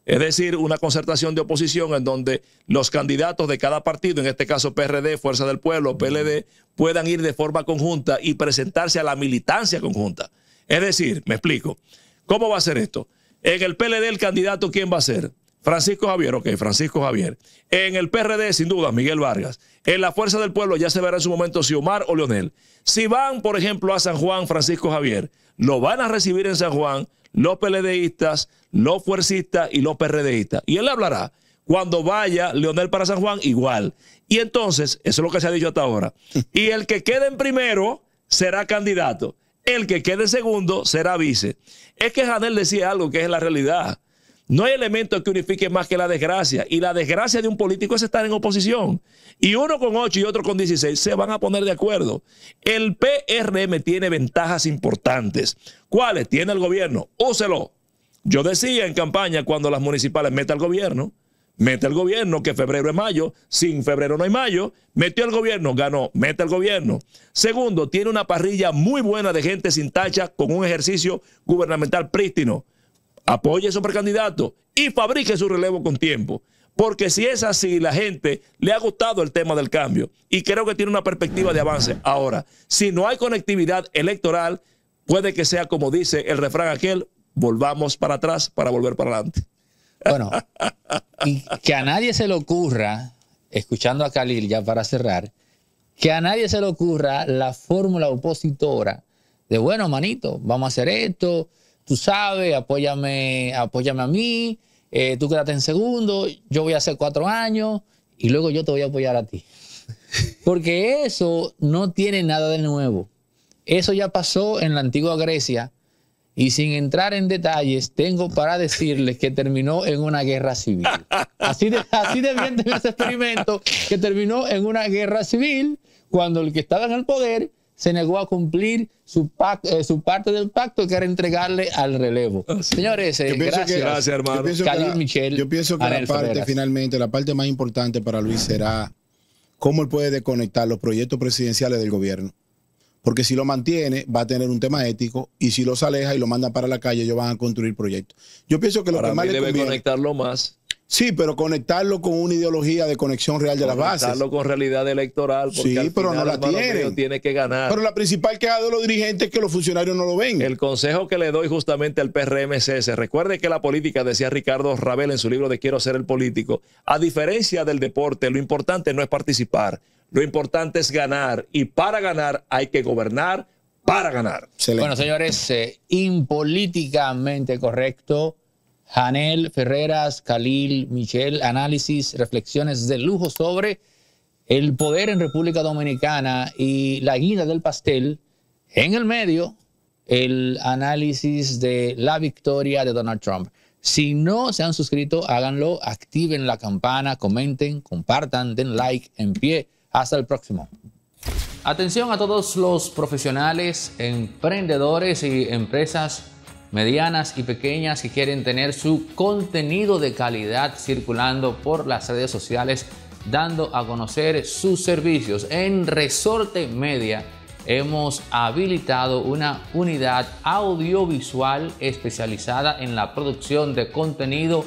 Es decir, una concertación de oposición en donde los candidatos de cada partido, en este caso PRD, Fuerza del Pueblo, PLD, puedan ir de forma conjunta y presentarse a la militancia conjunta. Es decir, me explico, ¿cómo va a ser esto? En el PLD el candidato, ¿quién va a ser? Francisco Javier, ok, Francisco Javier. En el PRD, sin duda, Miguel Vargas. En la Fuerza del Pueblo ya se verá en su momento si Omar o Leonel. Si van, por ejemplo, a San Juan, Francisco Javier, lo van a recibir en San Juan los PLDistas, los fuercistas y los PRDistas. Y él hablará. Cuando vaya Leonel para San Juan, igual. Y entonces, eso es lo que se ha dicho hasta ahora. Y el que quede en primero será candidato. El que quede en segundo será vice. Es que Janel decía algo que es la realidad. No hay elemento que unifique más que la desgracia. Y la desgracia de un político es estar en oposición. Y uno con 8 y otro con 16 se van a poner de acuerdo. El PRM tiene ventajas importantes. ¿Cuáles? Tiene el gobierno. Úselo. Yo decía en campaña cuando las municipales mete al gobierno. Mete al gobierno que febrero es mayo, sin febrero no hay mayo. Metió al gobierno, ganó, mete al gobierno. Segundo, tiene una parrilla muy buena de gente sin tacha con un ejercicio gubernamental prístino apoye a su precandidato y fabrique su relevo con tiempo. Porque si es así, la gente le ha gustado el tema del cambio y creo que tiene una perspectiva de avance. Ahora, si no hay conectividad electoral, puede que sea como dice el refrán aquel, volvamos para atrás para volver para adelante. Bueno, y que a nadie se le ocurra, escuchando a Khalil ya para cerrar, que a nadie se le ocurra la fórmula opositora de, bueno, manito, vamos a hacer esto, tú sabes, apóyame, apóyame a mí, eh, tú quédate en segundo, yo voy a hacer cuatro años y luego yo te voy a apoyar a ti. Porque eso no tiene nada de nuevo. Eso ya pasó en la antigua Grecia y sin entrar en detalles, tengo para decirles que terminó en una guerra civil. Así de, así de bien ese experimento que terminó en una guerra civil cuando el que estaba en el poder se negó a cumplir su, eh, su parte del pacto, que era entregarle al relevo. Señores, eh, gracias. hermano. Yo pienso que, la parte, finalmente, la parte más importante para Luis será cómo él puede desconectar los proyectos presidenciales del gobierno. Porque si lo mantiene, va a tener un tema ético, y si los aleja y lo manda para la calle, ellos van a construir proyectos. Yo pienso que lo que más le debe conectarlo más Sí, pero conectarlo con una ideología de conexión real de las bases. Conectarlo con realidad electoral. Porque sí, pero no la tiene. Tiene que ganar. Pero la principal queja de los dirigentes es que los funcionarios no lo ven. El consejo que le doy justamente al PRMCS, recuerde que la política, decía Ricardo Rabel en su libro de Quiero ser el político, a diferencia del deporte, lo importante no es participar, lo importante es ganar. Y para ganar hay que gobernar para ganar. Bueno, señores, eh, impolíticamente correcto Janel Ferreras, Khalil, Michel, análisis, reflexiones de lujo sobre el poder en República Dominicana y la guinda del pastel. En el medio, el análisis de la victoria de Donald Trump. Si no se han suscrito, háganlo, activen la campana, comenten, compartan, den like en pie. Hasta el próximo. Atención a todos los profesionales, emprendedores y empresas medianas y pequeñas que quieren tener su contenido de calidad circulando por las redes sociales, dando a conocer sus servicios. En Resorte Media hemos habilitado una unidad audiovisual especializada en la producción de contenido